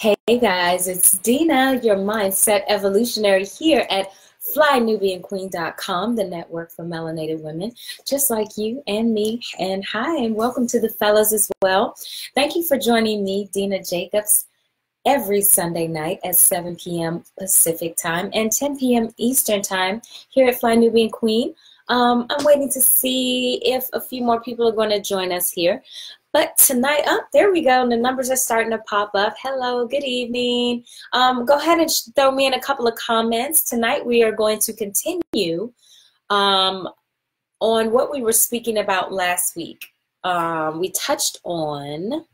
Hey guys, it's Deena, your mindset evolutionary here at flynubianqueen.com, the network for melanated women, just like you and me. And hi, and welcome to the fellas as well. Thank you for joining me, Deena Jacobs, every Sunday night at 7 p.m. Pacific time and 10 p.m. Eastern time here at Fly Nubian Queen. Um, I'm waiting to see if a few more people are going to join us here. But tonight, oh, there we go. And the numbers are starting to pop up. Hello, good evening. Um, go ahead and throw me in a couple of comments. Tonight, we are going to continue um, on what we were speaking about last week. Um, we touched on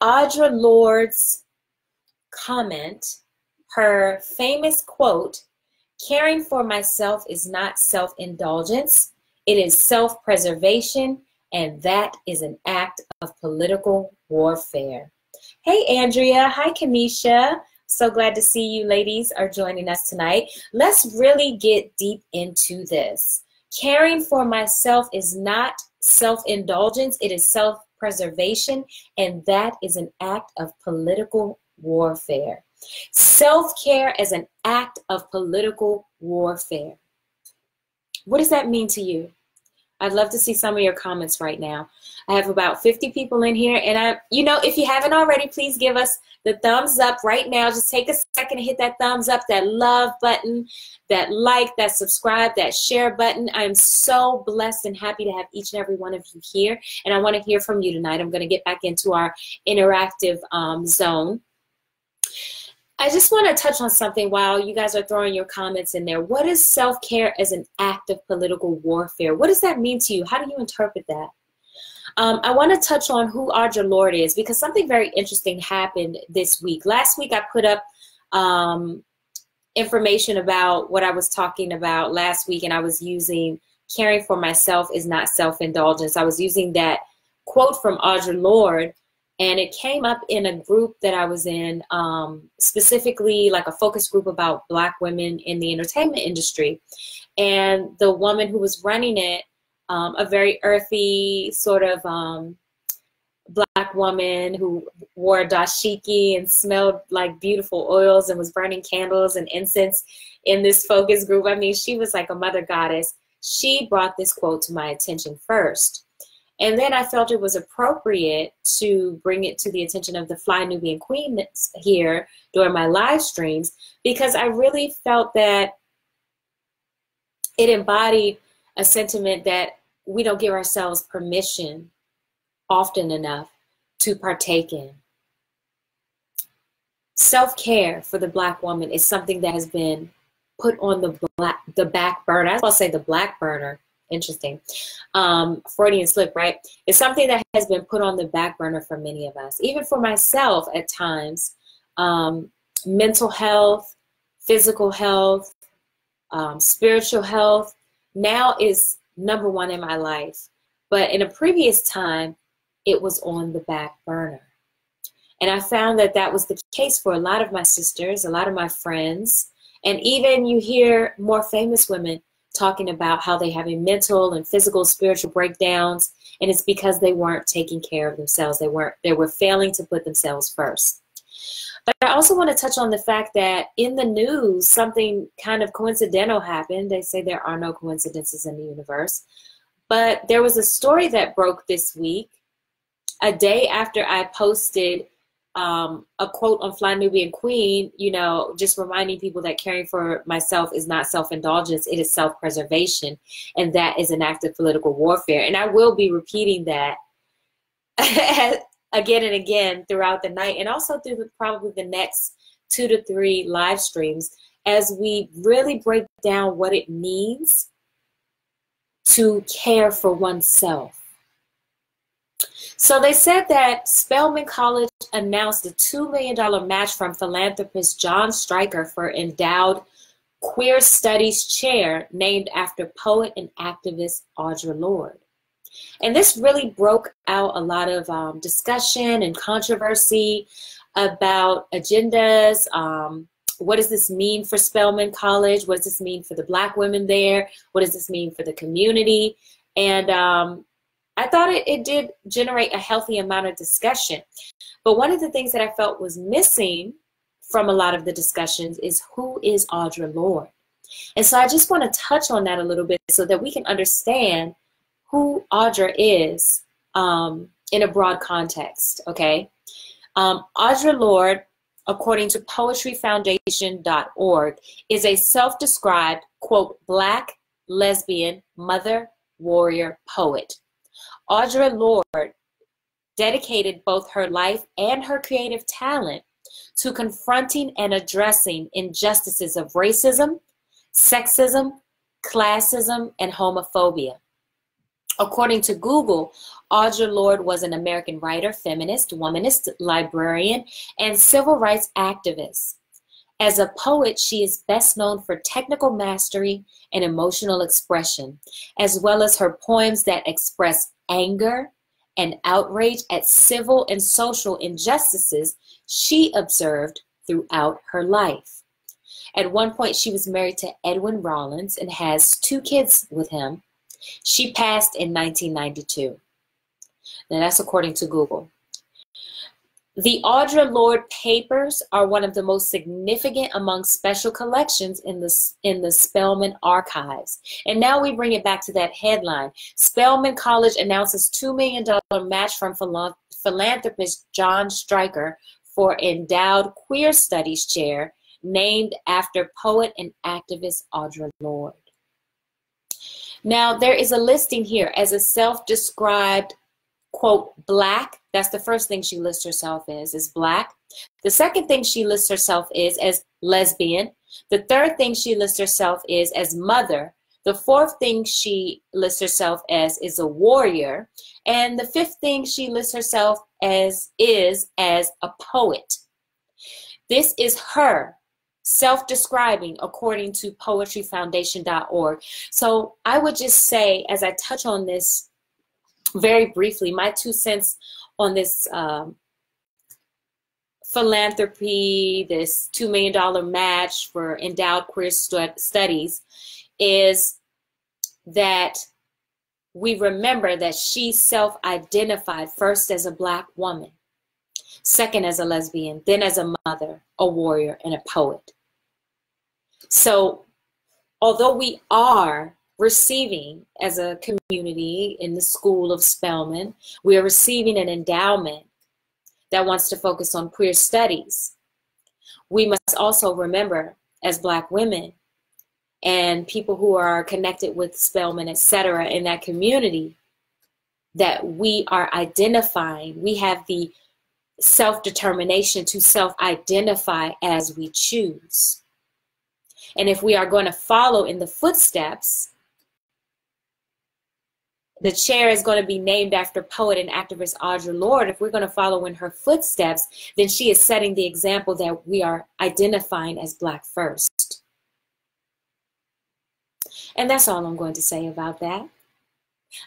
Audre Lorde's comment, her famous quote, caring for myself is not self-indulgence, it is self-preservation and that is an act of political warfare. Hey, Andrea. Hi, Kanisha. So glad to see you ladies are joining us tonight. Let's really get deep into this. Caring for myself is not self-indulgence, it is self-preservation, and that is an act of political warfare. Self-care as an act of political warfare. What does that mean to you? I'd love to see some of your comments right now. I have about 50 people in here, and I, you know, if you haven't already, please give us the thumbs up right now. Just take a second to hit that thumbs up, that love button, that like, that subscribe, that share button. I'm so blessed and happy to have each and every one of you here, and I want to hear from you tonight. I'm going to get back into our interactive um, zone. I just want to touch on something while you guys are throwing your comments in there. What is self care as an act of political warfare? What does that mean to you? How do you interpret that? Um, I want to touch on who Audre Lorde is because something very interesting happened this week. Last week, I put up um, information about what I was talking about last week, and I was using caring for myself is not self indulgence. I was using that quote from Audre Lorde and it came up in a group that I was in, um, specifically like a focus group about Black women in the entertainment industry. And the woman who was running it, um, a very earthy sort of um, Black woman who wore dashiki and smelled like beautiful oils and was burning candles and incense in this focus group. I mean, she was like a mother goddess. She brought this quote to my attention first. And then I felt it was appropriate to bring it to the attention of the Fly Nubian Queen here during my live streams because I really felt that it embodied a sentiment that we don't give ourselves permission often enough to partake in. Self-care for the black woman is something that has been put on the black the back burner. I was going to say the black burner interesting. Um, Freudian slip, right? It's something that has been put on the back burner for many of us. Even for myself at times, um, mental health, physical health, um, spiritual health now is number one in my life. But in a previous time, it was on the back burner. And I found that that was the case for a lot of my sisters, a lot of my friends, and even you hear more famous women talking about how they having mental and physical spiritual breakdowns and it's because they weren't taking care of themselves. They weren't they were failing to put themselves first. But i also want to touch on the fact that in the news something kind of coincidental happened. They say there are no coincidences in the universe. But there was a story that broke this week a day after i posted um, a quote on Fly Nubian Queen, you know, just reminding people that caring for myself is not self-indulgence, it is self-preservation. And that is an act of political warfare. And I will be repeating that again and again throughout the night and also through the, probably the next two to three live streams as we really break down what it means to care for oneself so they said that Spelman College announced a $2 million match from philanthropist Jon Stryker for endowed queer studies chair named after poet and activist Audre Lorde. And this really broke out a lot of um, discussion and controversy about agendas. Um, what does this mean for Spelman College? What does this mean for the black women there? What does this mean for the community? And um, I thought it, it did generate a healthy amount of discussion. But one of the things that I felt was missing from a lot of the discussions is who is Audre Lorde? And so I just want to touch on that a little bit so that we can understand who Audre is um, in a broad context, okay? Um, Audre Lorde, according to poetryfoundation.org, is a self-described, quote, black, lesbian, mother, warrior, poet. Audre Lorde dedicated both her life and her creative talent to confronting and addressing injustices of racism, sexism, classism, and homophobia. According to Google, Audre Lorde was an American writer, feminist, womanist, librarian, and civil rights activist. As a poet, she is best known for technical mastery and emotional expression, as well as her poems that express anger and outrage at civil and social injustices she observed throughout her life. At one point, she was married to Edwin Rollins and has two kids with him. She passed in 1992. Now, that's according to Google. The Audre Lorde papers are one of the most significant among special collections in the, in the Spelman archives. And now we bring it back to that headline. Spelman College announces $2 million match from philanthropist Jon Stryker for endowed queer studies chair named after poet and activist Audre Lorde. Now, there is a listing here as a self-described, quote, black. That's the first thing she lists herself as, is black. The second thing she lists herself is as lesbian. The third thing she lists herself is as mother. The fourth thing she lists herself as is a warrior. And the fifth thing she lists herself as is as a poet. This is her self-describing according to poetryfoundation.org. So I would just say, as I touch on this very briefly, my two cents on this um, philanthropy, this $2 million match for endowed queer studies is that we remember that she self-identified first as a black woman, second as a lesbian, then as a mother, a warrior, and a poet. So, although we are receiving as a community in the School of Spelman, we are receiving an endowment that wants to focus on queer studies. We must also remember, as Black women and people who are connected with Spelman, etc., in that community, that we are identifying, we have the self determination to self identify as we choose. And if we are going to follow in the footsteps, the chair is going to be named after poet and activist Audre Lorde. If we're going to follow in her footsteps, then she is setting the example that we are identifying as Black first. And that's all I'm going to say about that.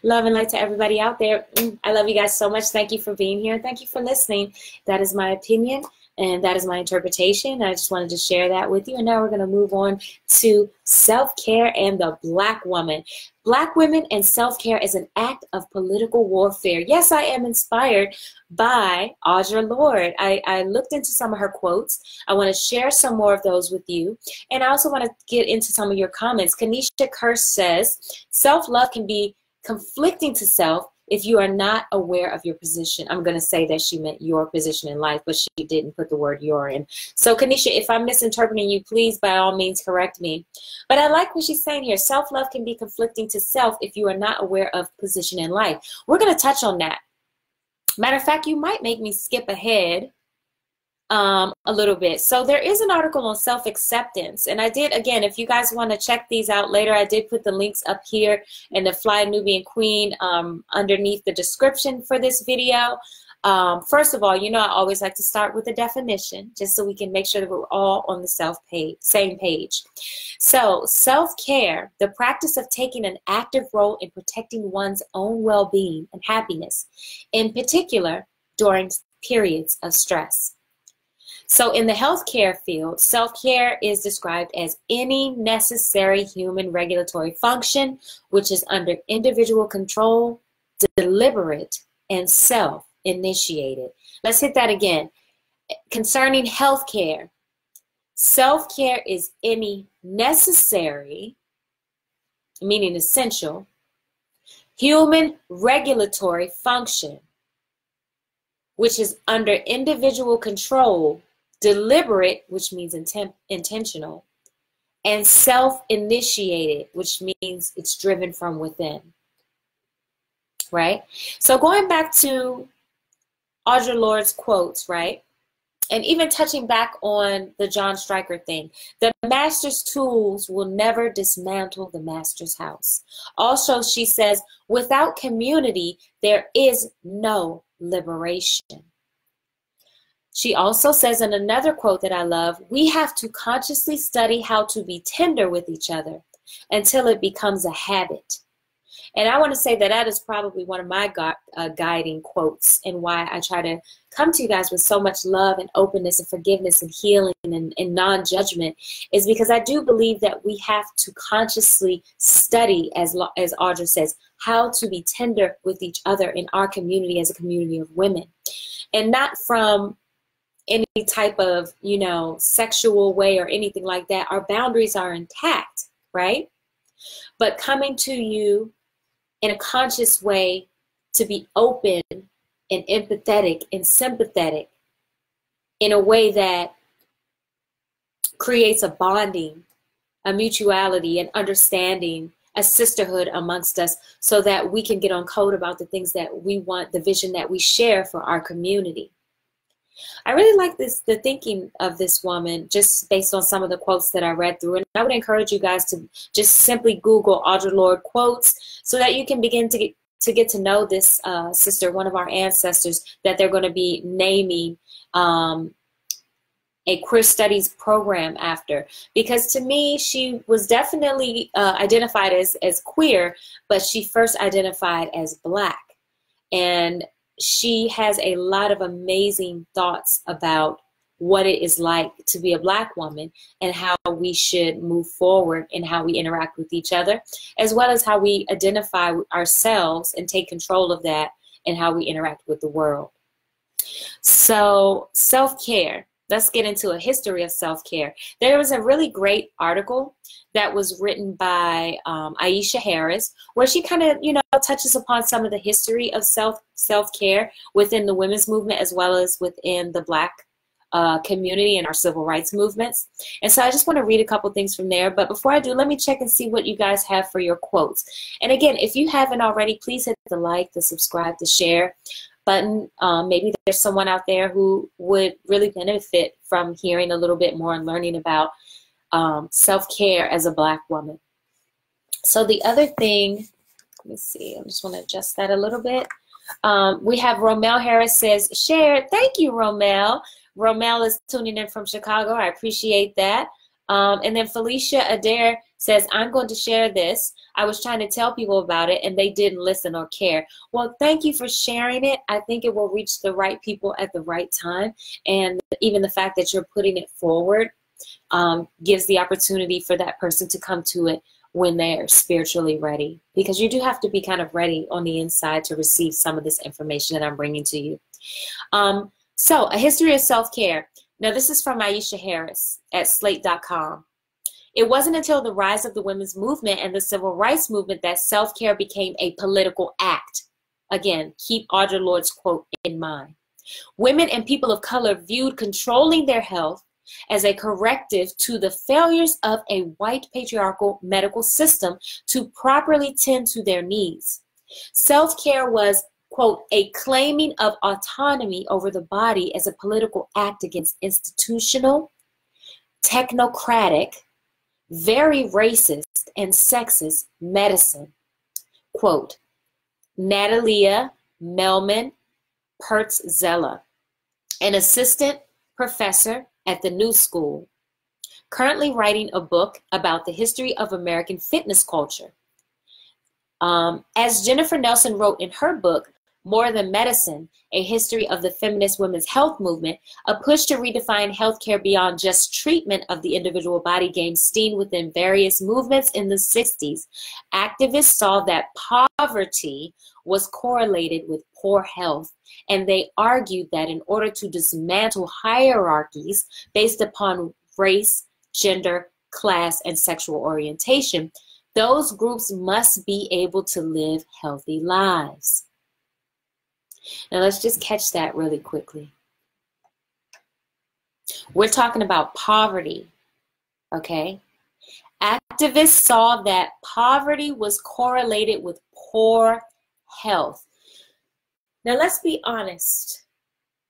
Love and light to everybody out there. Mm, I love you guys so much. Thank you for being here. Thank you for listening. That is my opinion. And that is my interpretation. I just wanted to share that with you. And now we're going to move on to self care and the black woman. Black women and self care is an act of political warfare. Yes, I am inspired by Audre Lorde. I, I looked into some of her quotes. I want to share some more of those with you. And I also want to get into some of your comments. Kanisha Kirsch says self love can be conflicting to self if you are not aware of your position, I'm going to say that she meant your position in life, but she didn't put the word your in. So, Kanisha, if I'm misinterpreting you, please by all means correct me. But I like what she's saying here. Self love can be conflicting to self if you are not aware of position in life. We're going to touch on that. Matter of fact, you might make me skip ahead um, a little bit. So there is an article on self-acceptance. And I did, again, if you guys want to check these out later, I did put the links up here in the Fly Nubian Queen um, underneath the description for this video. Um, first of all, you know I always like to start with a definition just so we can make sure that we're all on the self page, same page. So self-care, the practice of taking an active role in protecting one's own well-being and happiness, in particular during periods of stress. So in the healthcare field, self-care is described as any necessary human regulatory function which is under individual control, deliberate, and self-initiated. Let's hit that again. Concerning healthcare, self care is any necessary, meaning essential, human regulatory function, which is under individual control, deliberate, which means intent, intentional, and self initiated, which means it's driven from within. Right? So going back to Audre Lorde's quotes, right? And even touching back on the Jon Stryker thing, the master's tools will never dismantle the master's house. Also, she says, without community, there is no liberation. She also says in another quote that I love, we have to consciously study how to be tender with each other until it becomes a habit. And I want to say that that is probably one of my gu uh, guiding quotes and why I try to come to you guys with so much love and openness and forgiveness and healing and, and non judgment is because I do believe that we have to consciously study, as, as Audre says, how to be tender with each other in our community as a community of women. And not from any type of, you know, sexual way or anything like that. Our boundaries are intact, right? But coming to you in a conscious way to be open and empathetic and sympathetic in a way that creates a bonding, a mutuality, an understanding, a sisterhood amongst us so that we can get on code about the things that we want, the vision that we share for our community. I really like this the thinking of this woman just based on some of the quotes that I read through. And I would encourage you guys to just simply Google Audre Lorde quotes so that you can begin to get to get to know this uh, sister, one of our ancestors, that they're going to be naming um, a queer studies program after. Because to me, she was definitely uh, identified as, as queer, but she first identified as black. And she has a lot of amazing thoughts about what it is like to be a black woman and how we should move forward and how we interact with each other, as well as how we identify ourselves and take control of that and how we interact with the world. So, self care. Let's get into a history of self care. There was a really great article that was written by um, Aisha Harris, where she kind of, you know, touches upon some of the history of self self care within the women's movement as well as within the Black uh, community and our civil rights movements. And so I just want to read a couple things from there. But before I do, let me check and see what you guys have for your quotes. And again, if you haven't already, please hit the like, the subscribe, the share button. Um, maybe there's someone out there who would really benefit from hearing a little bit more and learning about um, self-care as a black woman. So the other thing, let me see, I just want to adjust that a little bit. Um, we have Romel Harris says, share. Thank you, Romel. Romel is tuning in from Chicago. I appreciate that. Um, and then Felicia Adair says, I'm going to share this. I was trying to tell people about it and they didn't listen or care. Well, thank you for sharing it. I think it will reach the right people at the right time. And even the fact that you're putting it forward um, gives the opportunity for that person to come to it when they're spiritually ready. Because you do have to be kind of ready on the inside to receive some of this information that I'm bringing to you. Um, so, A History of Self Care. Now, this is from Aisha Harris at slate.com. It wasn't until the rise of the women's movement and the civil rights movement that self care became a political act. Again, keep Audre Lorde's quote in mind. Women and people of color viewed controlling their health as a corrective to the failures of a white patriarchal medical system to properly tend to their needs. Self care was, quote, a claiming of autonomy over the body as a political act against institutional, technocratic, very racist, and sexist medicine. Quote, Natalia Melman Pertz Zeller, an assistant professor at the New School, currently writing a book about the history of American fitness culture. Um, as Jennifer Nelson wrote in her book, More Than Medicine, A History of the Feminist Women's Health Movement, a push to redefine healthcare beyond just treatment of the individual body gained steam within various movements in the 60s. Activists saw that poverty was correlated with poor health, and they argued that in order to dismantle hierarchies based upon race, gender, class, and sexual orientation, those groups must be able to live healthy lives. Now let's just catch that really quickly. We're talking about poverty, okay? Activists saw that poverty was correlated with poor health. Now let's be honest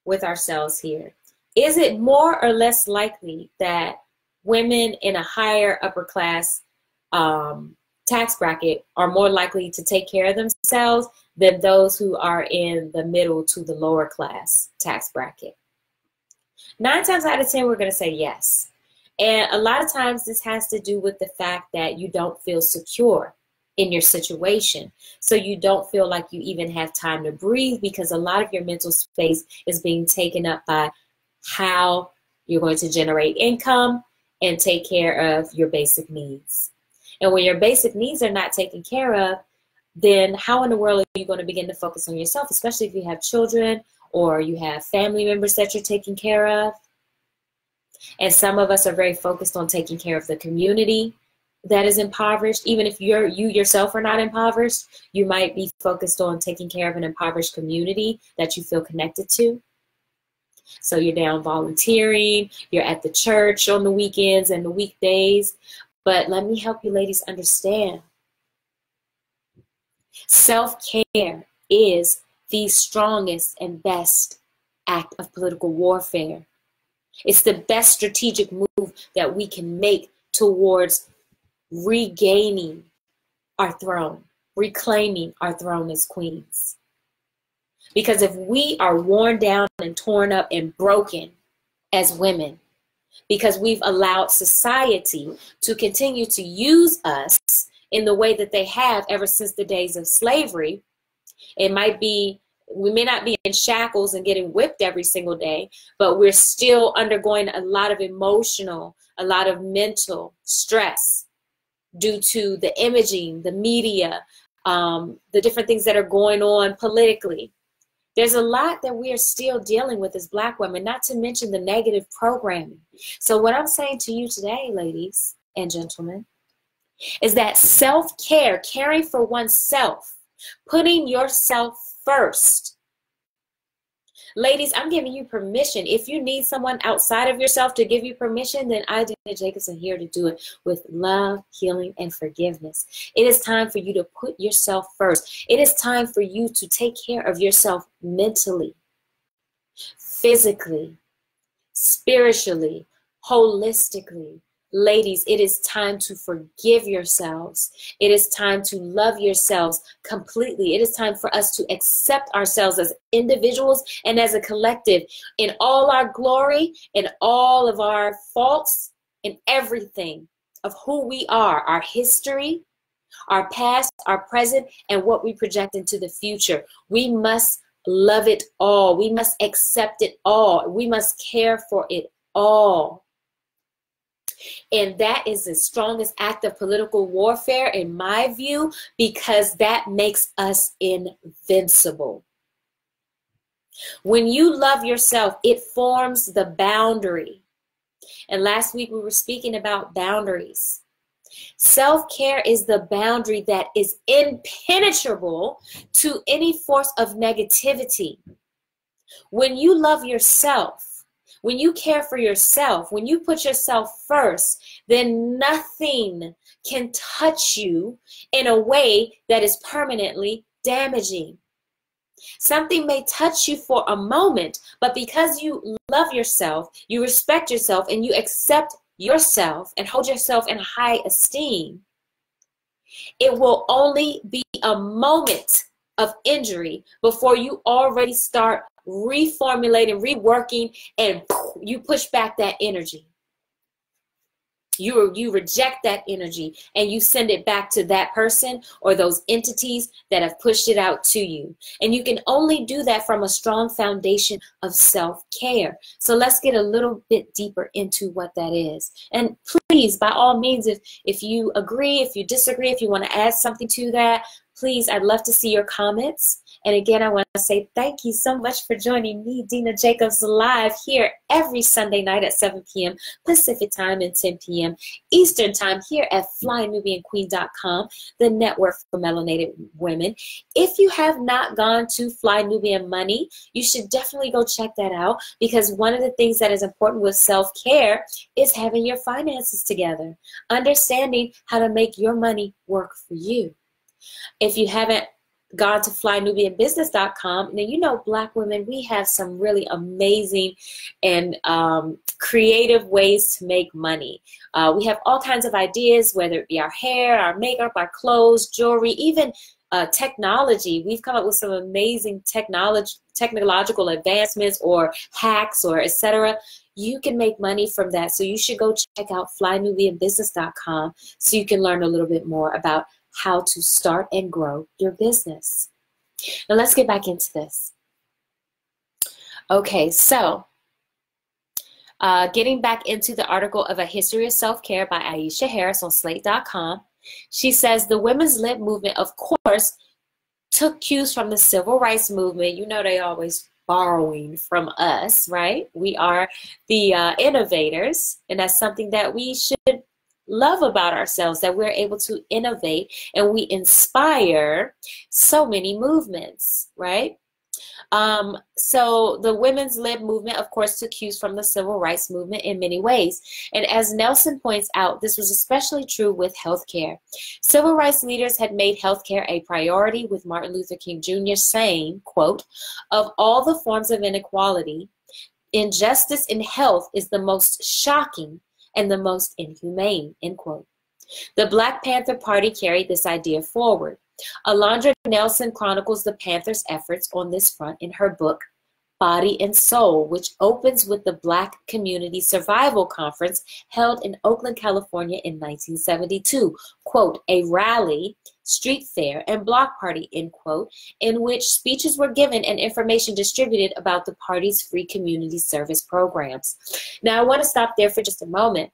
with ourselves here. Is it more or less likely that women in a higher upper class um, tax bracket are more likely to take care of themselves than those who are in the middle to the lower class tax bracket. Nine times out of 10, we're going to say yes. And a lot of times this has to do with the fact that you don't feel secure in your situation. So you don't feel like you even have time to breathe because a lot of your mental space is being taken up by how you're going to generate income and take care of your basic needs. And when your basic needs are not taken care of, then how in the world are you going to begin to focus on yourself, especially if you have children or you have family members that you're taking care of? And some of us are very focused on taking care of the community that is impoverished. Even if you're you yourself are not impoverished, you might be focused on taking care of an impoverished community that you feel connected to. So you're down volunteering, you're at the church on the weekends and the weekdays. But let me help you ladies understand Self care is the strongest and best act of political warfare. It's the best strategic move that we can make towards regaining our throne, reclaiming our throne as queens. Because if we are worn down and torn up and broken as women, because we've allowed society to continue to use us in the way that they have ever since the days of slavery. It might be, we may not be in shackles and getting whipped every single day, but we're still undergoing a lot of emotional, a lot of mental stress due to the imaging, the media, um, the different things that are going on politically. There's a lot that we are still dealing with as black women, not to mention the negative programming. So, what I'm saying to you today, ladies and gentlemen, is that self care, caring for oneself, putting yourself first. Ladies, I'm giving you permission. If you need someone outside of yourself to give you permission, then I, Dana Jacobson, here to do it with love, healing, and forgiveness. It is time for you to put yourself first. It is time for you to take care of yourself mentally, physically, spiritually, holistically, Ladies, it is time to forgive yourselves. It is time to love yourselves completely. It is time for us to accept ourselves as individuals and as a collective in all our glory, in all of our faults, in everything of who we are, our history, our past, our present, and what we project into the future. We must love it all. We must accept it all. We must care for it all. And that is the strongest act of political warfare, in my view, because that makes us invincible. When you love yourself, it forms the boundary. And last week we were speaking about boundaries. Self care is the boundary that is impenetrable to any force of negativity. When you love yourself, when you care for yourself, when you put yourself first, then nothing can touch you in a way that is permanently damaging. Something may touch you for a moment, but because you love yourself, you respect yourself, and you accept yourself and hold yourself in high esteem, it will only be a moment of injury before you already start reformulating, reworking, and you push back that energy. you you reject that energy and you send it back to that person or those entities that have pushed it out to you. And you can only do that from a strong foundation of self-care. So let's get a little bit deeper into what that is. And please by all means if if you agree if you disagree if you want to add something to that please i'd love to see your comments and again, I want to say thank you so much for joining me, Deena Jacobs, live here every Sunday night at 7 p.m. Pacific time and 10 p.m. Eastern time here at FlyNubianQueen.com, the network for melanated women. If you have not gone to Fly Nubian Money, you should definitely go check that out because one of the things that is important with self-care is having your finances together, understanding how to make your money work for you. If you haven't gone to flynubianbusiness.com. Now, you know, black women, we have some really amazing and um, creative ways to make money. Uh, we have all kinds of ideas, whether it be our hair, our makeup, our clothes, jewelry, even uh, technology. We've come up with some amazing technology, technological advancements or hacks or etc. You can make money from that. So you should go check out flynubianbusiness.com so you can learn a little bit more about how to start and grow your business. Now let's get back into this. Okay, so uh, getting back into the article of A History of Self-Care by Aisha Harris on slate.com, she says the women's lib movement, of course, took cues from the civil rights movement. You know they always borrowing from us, right? We are the uh, innovators, and that's something that we should love about ourselves that we're able to innovate and we inspire so many movements, right? Um, so the women's lib movement, of course, took cues from the civil rights movement in many ways. And as Nelson points out, this was especially true with healthcare. Civil rights leaders had made healthcare a priority with Martin Luther King Jr. saying, quote, of all the forms of inequality, injustice in health is the most shocking and the most inhumane, end quote. The Black Panther Party carried this idea forward. Alondra Nelson chronicles the Panthers' efforts on this front in her book, Body and Soul, which opens with the Black Community Survival Conference held in Oakland, California in 1972. Quote, a rally, street fair, and block party, end quote, in which speeches were given and information distributed about the party's free community service programs. Now, I want to stop there for just a moment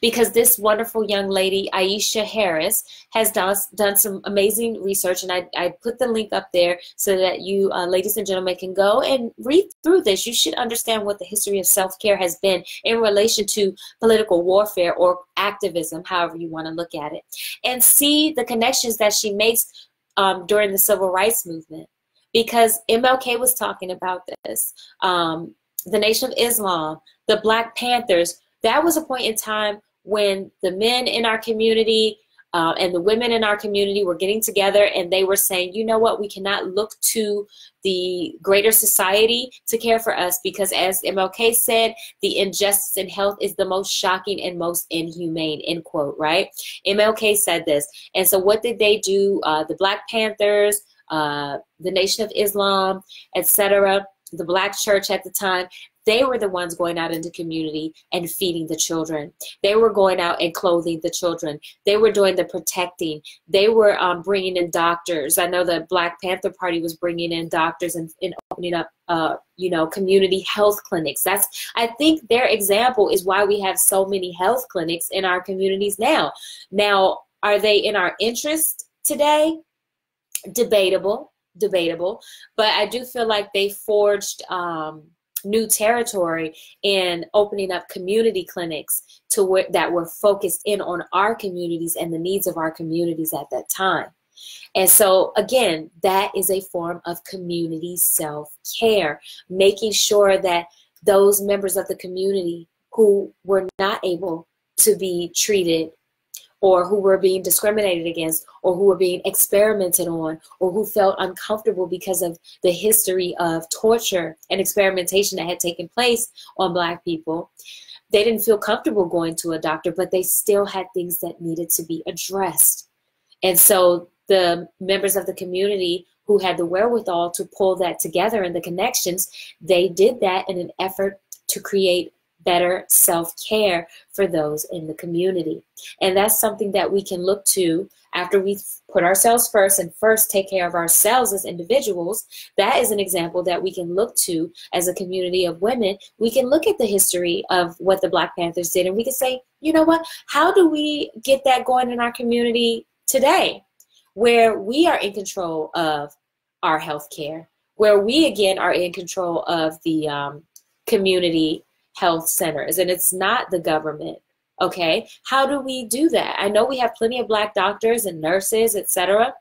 because this wonderful young lady, Aisha Harris, has done, done some amazing research. And I, I put the link up there so that you, uh, ladies and gentlemen, can go and read through this. You should understand what the history of self care has been in relation to political warfare or activism, however you want to look at it, and see the connections that she makes um, during the civil rights movement. Because MLK was talking about this. Um, the Nation of Islam, the Black Panthers, that was a point in time when the men in our community uh, and the women in our community were getting together and they were saying, you know what, we cannot look to the greater society to care for us because, as MLK said, the injustice in health is the most shocking and most inhumane, end quote, right? MLK said this. And so, what did they do? Uh, the Black Panthers, uh, the Nation of Islam, etc., the Black Church at the time, they were the ones going out into community and feeding the children. They were going out and clothing the children. They were doing the protecting. They were um, bringing in doctors. I know the Black Panther Party was bringing in doctors and, and opening up, uh, you know, community health clinics. That's I think their example is why we have so many health clinics in our communities now. Now, are they in our interest today? Debatable, debatable. But I do feel like they forged. Um, new territory in opening up community clinics to where, that were focused in on our communities and the needs of our communities at that time. And so, again, that is a form of community self care, making sure that those members of the community who were not able to be treated or who were being discriminated against or who were being experimented on or who felt uncomfortable because of the history of torture and experimentation that had taken place on black people. They didn't feel comfortable going to a doctor but they still had things that needed to be addressed. And so the members of the community who had the wherewithal to pull that together and the connections they did that in an effort to create better self care for those in the community. And that's something that we can look to after we put ourselves first and first take care of ourselves as individuals. That is an example that we can look to as a community of women. We can look at the history of what the Black Panthers did and we can say, you know what, how do we get that going in our community today? Where we are in control of our health care, where we again are in control of the um, community health centers and it's not the government okay? How do we do that? I know we have plenty of black doctors and nurses etc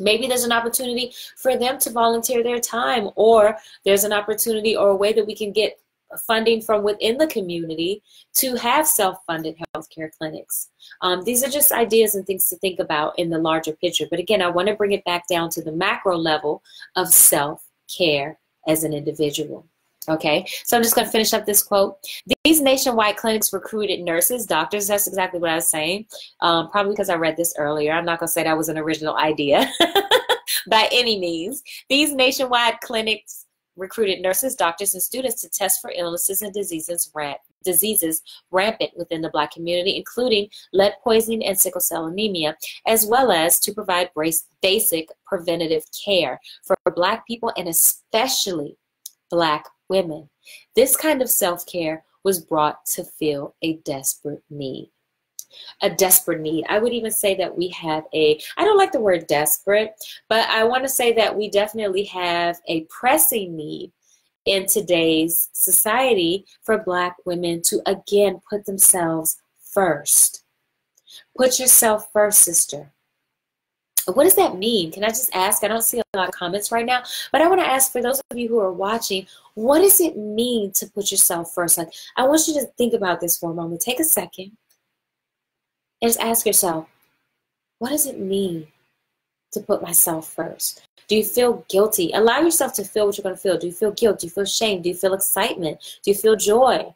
maybe there's an opportunity for them to volunteer their time or there's an opportunity or a way that we can get funding from within the community to have self-funded healthcare clinics. Um, these are just ideas and things to think about in the larger picture. But again i want to bring it back down to the macro level of self-care as an individual Okay, so I'm just going to finish up this quote. These nationwide clinics recruited nurses, doctors. That's exactly what I was saying. Um, probably because I read this earlier. I'm not going to say that was an original idea by any means. These nationwide clinics recruited nurses, doctors, and students to test for illnesses and diseases, ramp, diseases rampant within the Black community, including lead poisoning and sickle cell anemia, as well as to provide basic preventative care for Black people and especially Black women. This kind of self care was brought to fill a desperate need. A desperate need. I would even say that we have a, I don't like the word desperate, but I want to say that we definitely have a pressing need in today's society for Black women to again put themselves first. Put yourself first, sister what does that mean? Can I just ask? I don't see a lot of comments right now, but I want to ask for those of you who are watching, what does it mean to put yourself first? Like, I want you to think about this for a moment. Take a second and just ask yourself, what does it mean to put myself first? Do you feel guilty? Allow yourself to feel what you're going to feel. Do you feel guilt? Do you feel shame? Do you feel excitement? Do you feel joy?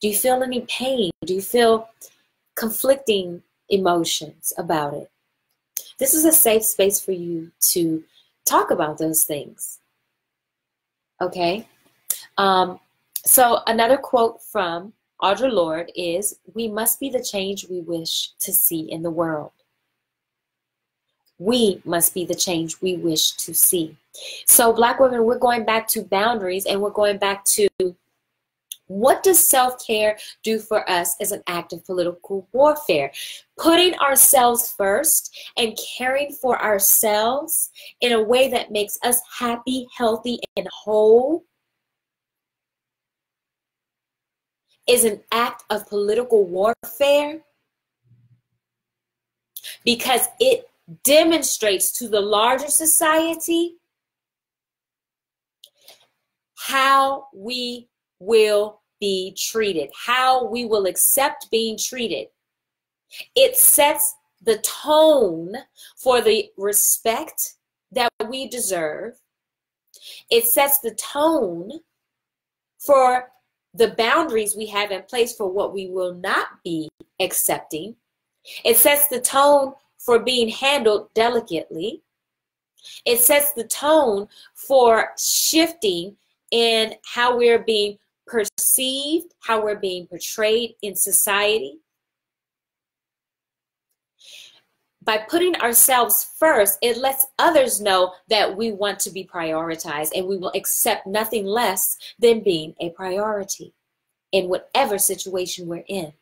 Do you feel any pain? Do you feel conflicting emotions about it? This is a safe space for you to talk about those things. Okay? Um, so, another quote from Audre Lorde is We must be the change we wish to see in the world. We must be the change we wish to see. So, Black women, we're going back to boundaries and we're going back to what does self care do for us as an act of political warfare? Putting ourselves first and caring for ourselves in a way that makes us happy, healthy, and whole is an act of political warfare because it demonstrates to the larger society how we will be treated, how we will accept being treated. It sets the tone for the respect that we deserve. It sets the tone for the boundaries we have in place for what we will not be accepting. It sets the tone for being handled delicately. It sets the tone for shifting in how we're being perceived, how we're being portrayed in society. By putting ourselves first, it lets others know that we want to be prioritized and we will accept nothing less than being a priority in whatever situation we're in.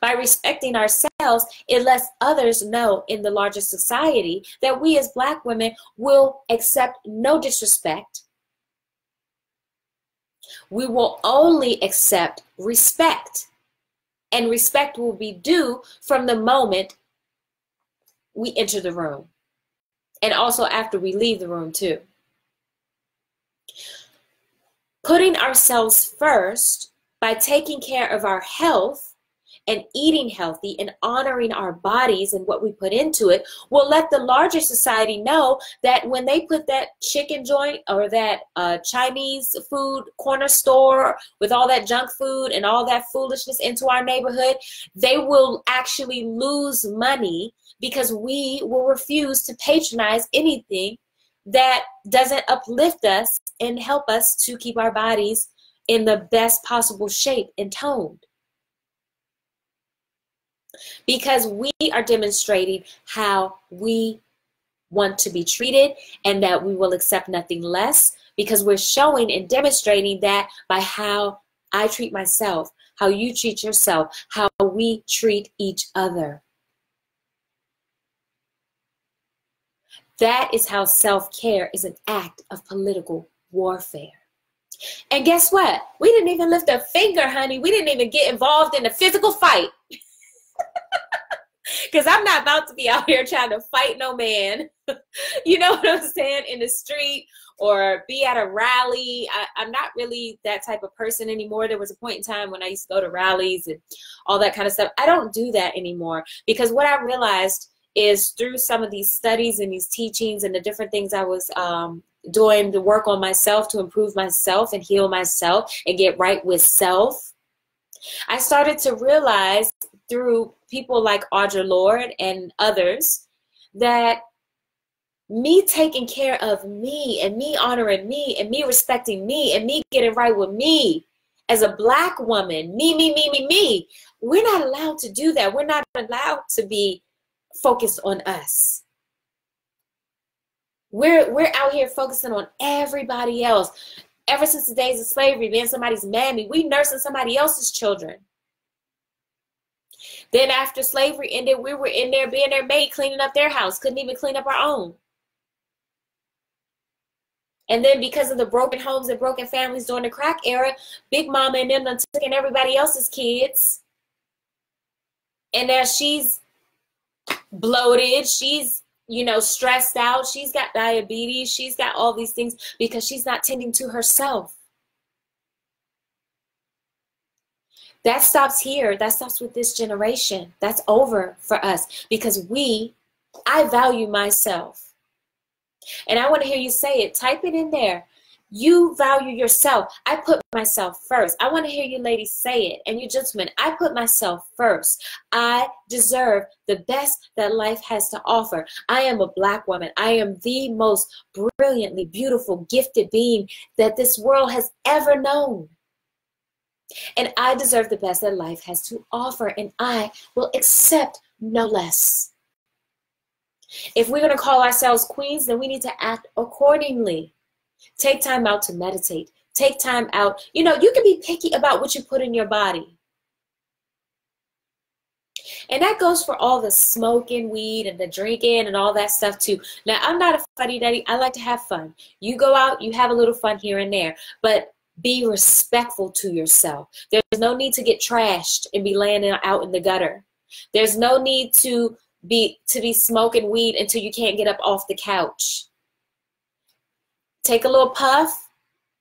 By respecting ourselves, it lets others know in the larger society that we as Black women will accept no disrespect, we will only accept respect. And respect will be due from the moment we enter the room. And also after we leave the room, too. Putting ourselves first by taking care of our health and eating healthy and honoring our bodies and what we put into it will let the larger society know that when they put that chicken joint or that uh, Chinese food corner store with all that junk food and all that foolishness into our neighborhood, they will actually lose money because we will refuse to patronize anything that doesn't uplift us and help us to keep our bodies in the best possible shape and toned. Because we are demonstrating how we want to be treated and that we will accept nothing less because we're showing and demonstrating that by how I treat myself, how you treat yourself, how we treat each other. That is how self care is an act of political warfare. And guess what? We didn't even lift a finger, honey. We didn't even get involved in a physical fight. Because I'm not about to be out here trying to fight no man. you know what I'm saying? In the street or be at a rally. I, am not really that type of person anymore. There was a point in time when I used to go to rallies and all that kind of stuff. I don't do that anymore because what I realized is through some of these studies and these teachings and the different things I was um, doing the work on myself to improve myself and heal myself and get right with self. I started to realize through people like Audre Lorde and others that me taking care of me and me honoring me and me respecting me and me getting right with me as a black woman, me, me, me, me, me, we're not allowed to do that. We're not allowed to be focused on us. We're we're out here focusing on everybody else. Ever since the days of slavery, being somebody's mammy, we nursing somebody else's children. Then after slavery ended, we were in there being their maid, cleaning up their house, couldn't even clean up our own. And then because of the broken homes and broken families during the crack era, Big Mama and them taking everybody else's kids. And now she's bloated. She's, you know, stressed out. She's got diabetes. She's got all these things because she's not tending to herself. That stops here. That stops with this generation. That's over for us because we, I value myself. And I want to hear you say it. Type it in there. You value yourself. I put myself first. I want to hear you ladies say it. And you gentlemen, I put myself first. I deserve the best that life has to offer. I am a black woman. I am the most brilliantly beautiful, gifted being that this world has ever known. And I deserve the best that life has to offer. And I will accept no less. If we're going to call ourselves queens, then we need to act accordingly. Take time out to meditate. Take time out. You know, you can be picky about what you put in your body. And that goes for all the smoking weed and the drinking and all that stuff too. Now, I'm not a funny daddy. I like to have fun. You go out, you have a little fun here and there, but be respectful to yourself. There's no need to get trashed and be laying out in the gutter. There's no need to be to be smoking weed until you can't get up off the couch. Take a little puff,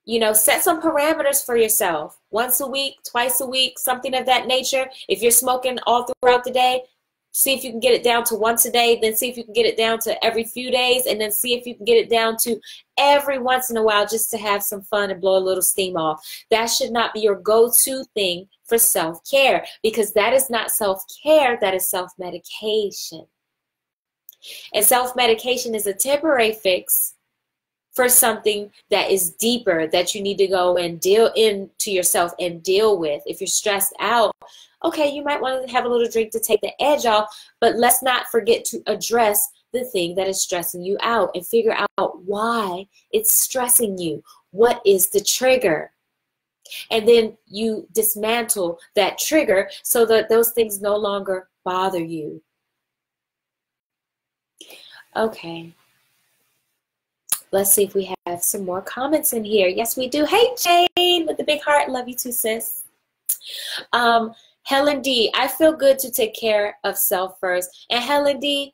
you know, set some parameters for yourself. Once a week, twice a week, something of that nature. If you're smoking all throughout the day, see if you can get it down to once a day, then see if you can get it down to every few days, and then see if you can get it down to every once in a while just to have some fun and blow a little steam off. That should not be your go to thing for self care because that is not self care, that is self medication. And self medication is a temporary fix for something that is deeper that you need to go and deal into yourself and deal with. If you're stressed out, okay, you might want to have a little drink to take the edge off, but let's not forget to address the thing that is stressing you out and figure out why it's stressing you. What is the trigger? And then you dismantle that trigger so that those things no longer bother you. Okay. Let's see if we have some more comments in here. Yes, we do. Hey, Jane, with the big heart. Love you too, sis. Um, Helen D, I feel good to take care of self first. And Helen D,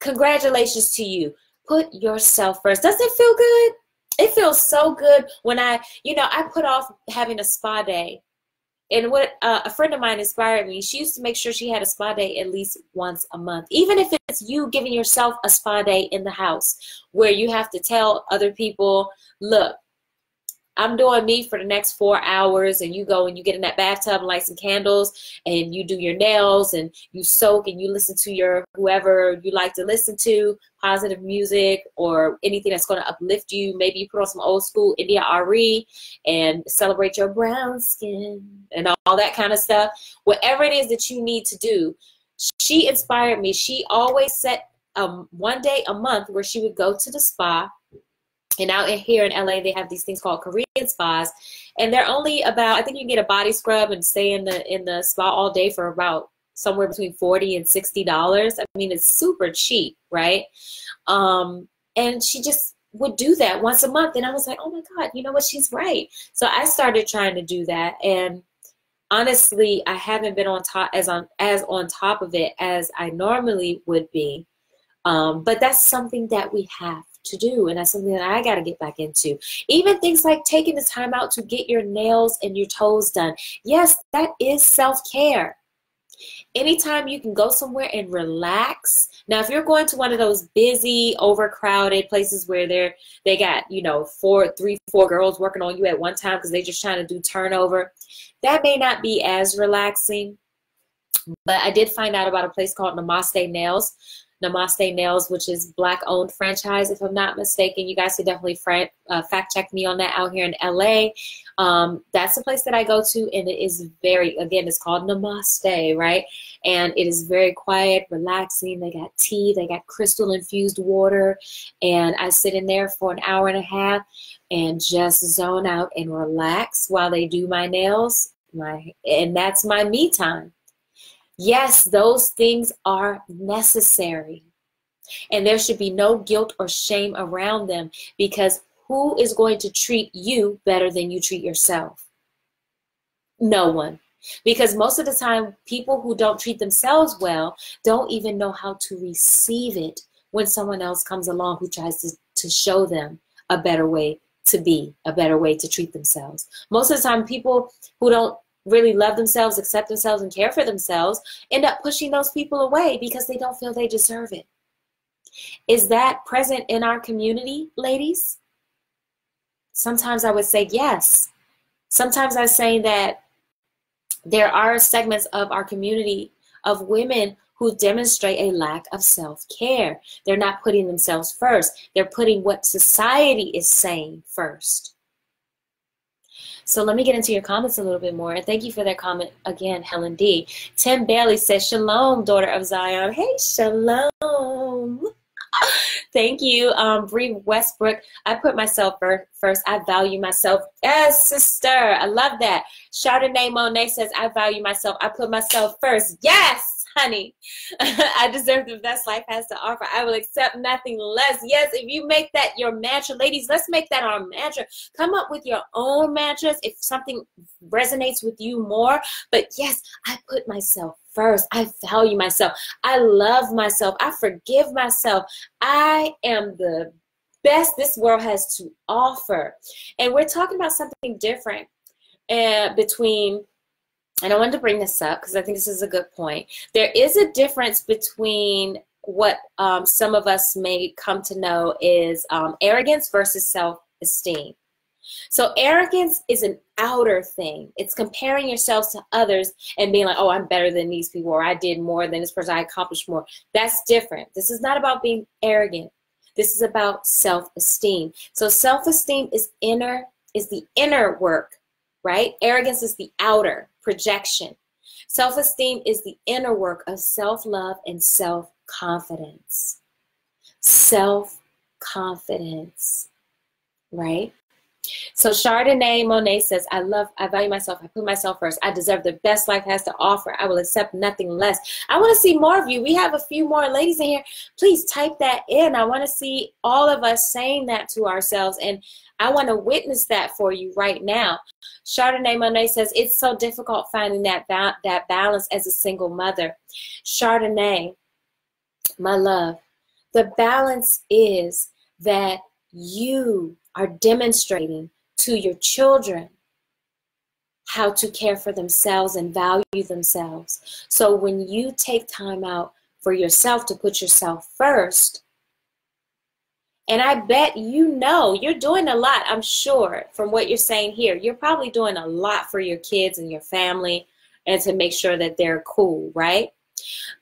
congratulations to you. Put yourself first. Does it feel good? it feels so good when I, you know, I put off having a spa day. And what uh, a friend of mine inspired me, she used to make sure she had a spa day at least once a month. Even if it's you giving yourself a spa day in the house where you have to tell other people, look, I'm doing me for the next four hours, and you go and you get in that bathtub and light some candles, and you do your nails, and you soak, and you listen to your whoever you like to listen to, positive music or anything that's going to uplift you. Maybe you put on some old school India.Arie and celebrate your brown skin and all that kind of stuff. Whatever it is that you need to do, she inspired me. She always set um, one day a month where she would go to the spa and out here in LA, they have these things called Korean spas, and they're only about. I think you can get a body scrub and stay in the in the spa all day for about somewhere between forty and sixty dollars. I mean, it's super cheap, right? Um, and she just would do that once a month, and I was like, oh my god, you know what? She's right. So I started trying to do that, and honestly, I haven't been on top as on as on top of it as I normally would be. Um, but that's something that we have to do and that's something that I got to get back into. Even things like taking the time out to get your nails and your toes done. Yes, that is self-care. Anytime you can go somewhere and relax. Now, if you're going to one of those busy, overcrowded places where they're they got you know four, three, four girls working on you at one time because they're just trying to do turnover, that may not be as relaxing. But I did find out about a place called Namaste Nails Namaste Nails, which is black owned franchise, if I'm not mistaken. You guys can definitely uh, fact check me on that out here in LA. Um, that's the place that I go to, and it is very, again, it's called Namaste, right? And it is very quiet, relaxing. They got tea, they got crystal infused water, and I sit in there for an hour and a half and just zone out and relax while they do my nails. My and that's my me time. Yes, those things are necessary. And there should be no guilt or shame around them because who is going to treat you better than you treat yourself? No one. Because most of the time, people who don't treat themselves well don't even know how to receive it when someone else comes along who tries to, to show them a better way to be, a better way to treat themselves. Most of the time, people who don't really love themselves, accept themselves, and care for themselves end up pushing those people away because they don't feel they deserve it. Is that present in our community, ladies? Sometimes I would say yes. Sometimes I say that there are segments of our community of women who demonstrate a lack of self care. They're not putting themselves first, they're putting what society is saying first. So let me get into your comments a little bit more. And thank you for that comment again, Helen D. Tim Bailey says, Shalom, daughter of Zion. Hey, Shalom. Thank you, um, Bree Westbrook. I put myself first. I value myself. Yes, sister. I love that. Chardonnay Monet says, I value myself. I put myself first. Yes honey. I deserve the best life has to offer. I will accept nothing less. Yes, if you make that your mantra, ladies, let's make that our mantra. Come up with your own mantras if something resonates with you more. But yes, I put myself first. I value myself. I love myself. I forgive myself. I am the best this world has to offer. And we're talking about something different uh, between and I wanted to bring this up because I think this is a good point. There is a difference between what um, some of us may come to know is um, arrogance versus self-esteem. So arrogance is an outer thing. It's comparing yourselves to others and being like, oh, I'm better than these people, or I did more than this person, I accomplished more. That's different. This is not about being arrogant. This is about self-esteem. So self-esteem is inner, is the inner work, right? Arrogance is the outer projection. Self esteem is the inner work of self love and self confidence. Self confidence, right? So Chardonnay Monet says, I love, I value myself. I put myself first. I deserve the best life has to offer. I will accept nothing less. I want to see more of you. We have a few more ladies in here. Please type that in. I want to see all of us saying that to ourselves. And I want to witness that for you right now. Chardonnay Monet says, it's so difficult finding that, ba that balance as a single mother. Chardonnay, my love, the balance is that you are demonstrating to your children how to care for themselves and value themselves. So when you take time out for yourself to put yourself first, And I bet you know you're doing a lot, I'm sure, from what you're saying here. You're probably doing a lot for your kids and your family and to make sure that they're cool, right?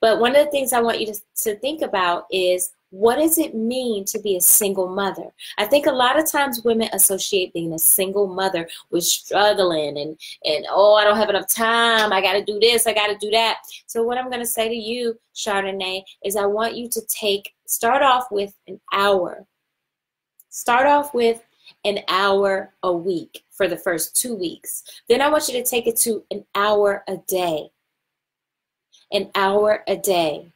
But one of the things I want you to, to think about is what does it mean to be a single mother? I think a lot of times women associate being a single mother with struggling and, and oh, I don't have enough time. I got to do this. I got to do that. So, what I'm going to say to you, Chardonnay, is I want you to take, start off with an hour. Start off with an hour a week for the first two weeks. Then I want you to take it to an hour a day. An hour a day.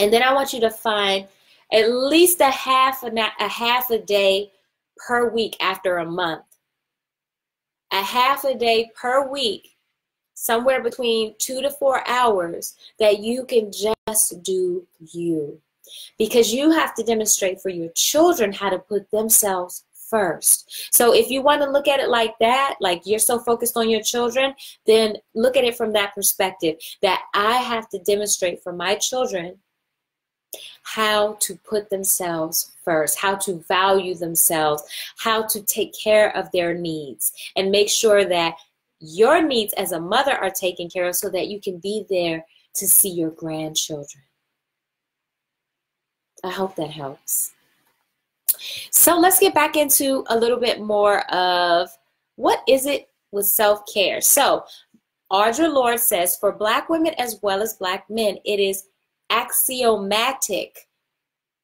And then I want you to find at least a half a, a half a day per week after a month. A half a day per week, somewhere between two to four hours, that you can just do you. Because you have to demonstrate for your children how to put themselves first. So if you want to look at it like that, like you're so focused on your children, then look at it from that perspective that I have to demonstrate for my children how to put themselves first, how to value themselves, how to take care of their needs, and make sure that your needs as a mother are taken care of so that you can be there to see your grandchildren. I hope that helps. So let's get back into a little bit more of what is it with self care. So, Audre Lorde says for black women as well as black men, it is axiomatic.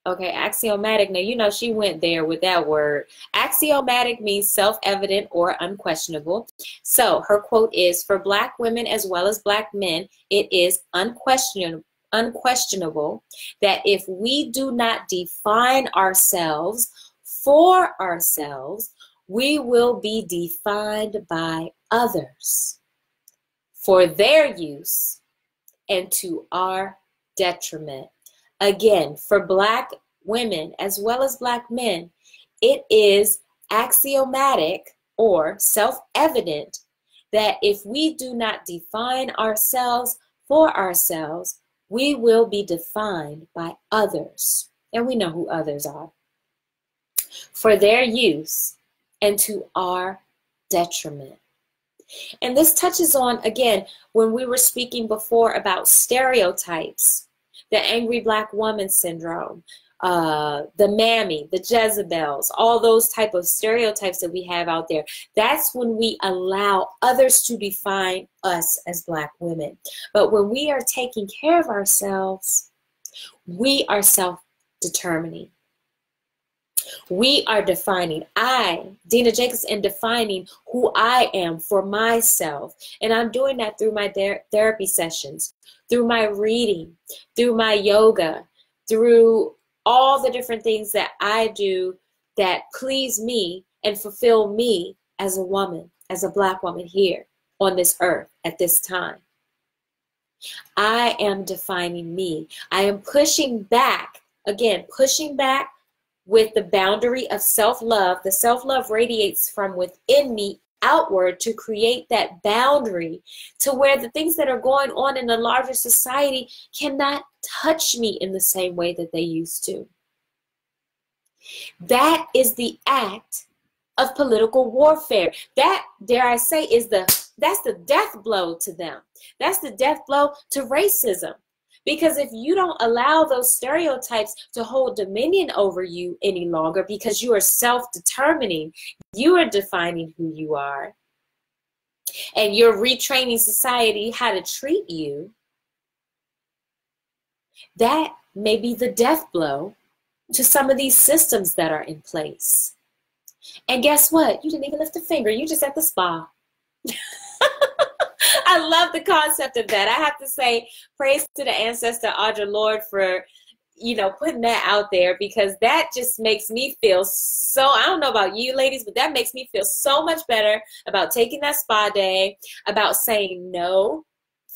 Okay, axiomatic. Now, you know, she went there with that word. Axiomatic means self evident or unquestionable. So, her quote is For black women as well as black men, it is unquestionable. Unquestionable that if we do not define ourselves for ourselves, we will be defined by others for their use and to our detriment. Again, for black women as well as black men, it is axiomatic or self evident that if we do not define ourselves for ourselves, we will be defined by others. And we know who others are. For their use and to our detriment. And this touches on, again, when we were speaking before about stereotypes the angry black woman syndrome, uh, the mammy, the Jezebels, all those type of stereotypes that we have out there. That's when we allow others to define us as black women. But when we are taking care of ourselves, we are self-determining. We are defining. I, Deena Jacobs, am defining who I am for myself. And I'm doing that through my therapy sessions, through my reading, through my yoga, through all the different things that I do that please me and fulfill me as a woman, as a black woman here on this earth at this time. I am defining me. I am pushing back, again, pushing back with the boundary of self love. The self love radiates from within me outward to create that boundary to where the things that are going on in the larger society cannot touch me in the same way that they used to. That is the act of political warfare. That, dare I say, is the that's the death blow to them. That's the death blow to racism. Because if you don't allow those stereotypes to hold dominion over you any longer because you are self determining, you are defining who you are, and you're retraining society how to treat you, that may be the death blow to some of these systems that are in place. And guess what? You didn't even lift a finger, you just at the spa. I love the concept of that. I have to say, praise to the ancestor Audre Lorde for, you know, putting that out there because that just makes me feel so. I don't know about you ladies, but that makes me feel so much better about taking that spa day, about saying no,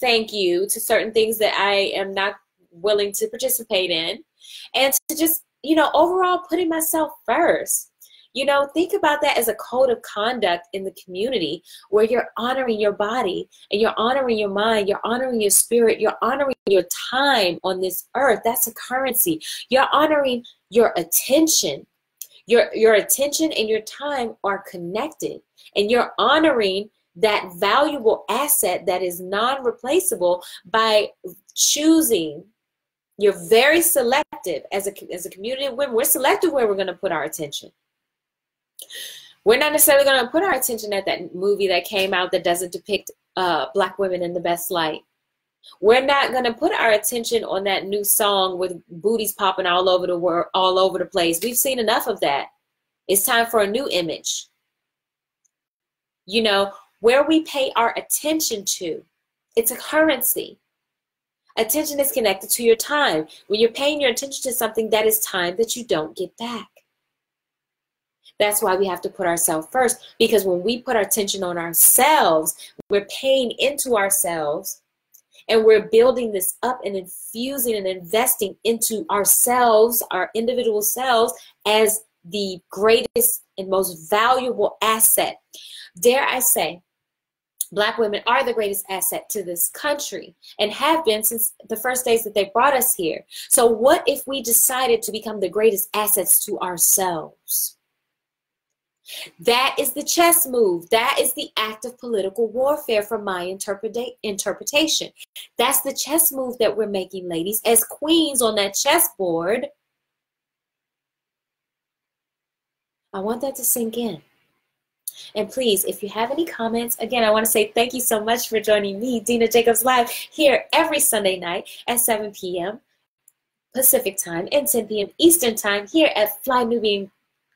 thank you to certain things that I am not willing to participate in, and to just, you know, overall putting myself first. You know, think about that as a code of conduct in the community where you're honoring your body and you're honoring your mind, you're honoring your spirit, you're honoring your time on this earth. That's a currency. You're honoring your attention. Your, your attention and your time are connected, and you're honoring that valuable asset that is non replaceable by choosing you're very selective as a, as a community of women. We're selective where we're going to put our attention. We're not necessarily going to put our attention at that movie that came out that doesn't depict uh, black women in the best light. We're not going to put our attention on that new song with booties popping all over the world, all over the place. We've seen enough of that. It's time for a new image. You know, where we pay our attention to, it's a currency. Attention is connected to your time. When you're paying your attention to something, that is time that you don't get back. That's why we have to put ourselves first because when we put our attention on ourselves, we're paying into ourselves and we're building this up and infusing and investing into ourselves, our individual selves, as the greatest and most valuable asset. Dare I say, Black women are the greatest asset to this country and have been since the first days that they brought us here. So, what if we decided to become the greatest assets to ourselves? That is the chess move. That is the act of political warfare from my interpreta- interpretation. That's the chess move that we're making, ladies, as queens on that chessboard. I want that to sink in. And please, if you have any comments, again, I want to say thank you so much for joining me, Deena Jacobs Live, here every Sunday night at 7 p.m. Pacific time and 10 p.m. Eastern time here at Fly Nubian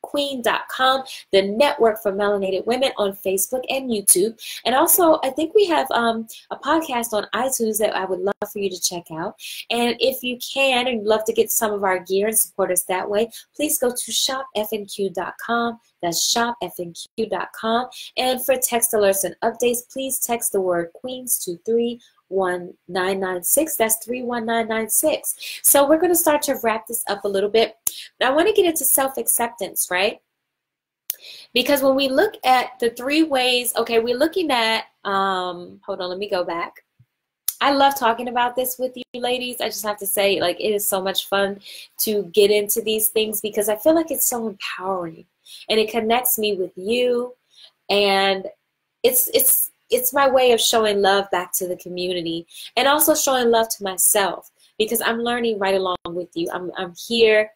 queen.com, the network for melanated women on Facebook and YouTube. And also, I think we have um, a podcast on iTunes that I would love for you to check out. And if you can and love to get some of our gear and support us that way, please go to shopfnq.com. That's shopfnq.com. And for text alerts and updates, please text the word Queens to 3 1996. That's 31996. So we're going to start to wrap this up a little bit. I want to get into self-acceptance, right? Because when we look at the three ways, okay, we're looking at, um, hold on, let me go back. I love talking about this with you ladies. I just have to say, like, it is so much fun to get into these things because I feel like it's so empowering and it connects me with you and it's it's it's my way of showing love back to the community and also showing love to myself because I'm learning right along with you. I'm, I'm here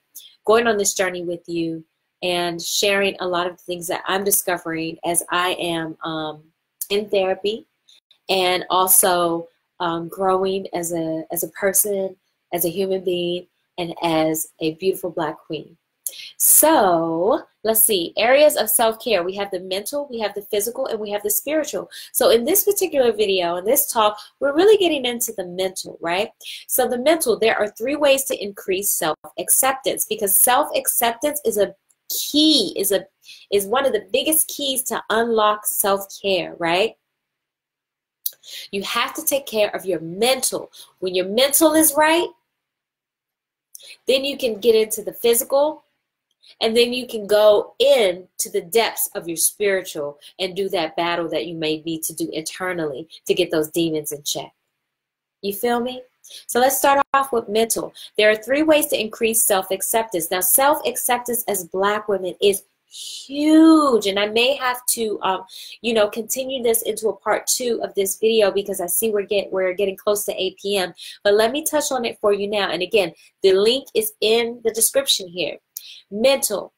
going on this journey with you and sharing a lot of things that I'm discovering as I am um, in therapy and also um, growing as a, as a person, as a human being, and as a beautiful black queen. So let's see, areas of self-care. We have the mental, we have the physical, and we have the spiritual. So in this particular video, in this talk, we're really getting into the mental, right? So the mental, there are three ways to increase self-acceptance because self-acceptance is a key, is a is one of the biggest keys to unlock self-care, right? You have to take care of your mental. When your mental is right, then you can get into the physical, and then you can go in to the depths of your spiritual and do that battle that you may need to do internally to get those demons in check. You feel me? So let's start off with mental. There are three ways to increase self-acceptance. Now, self-acceptance as black women is huge and i may have to um, you know continue this into a part two of this video because i see we're get we're getting close to 8 p.m but let me touch on it for you now and again the link is in the description here Mental.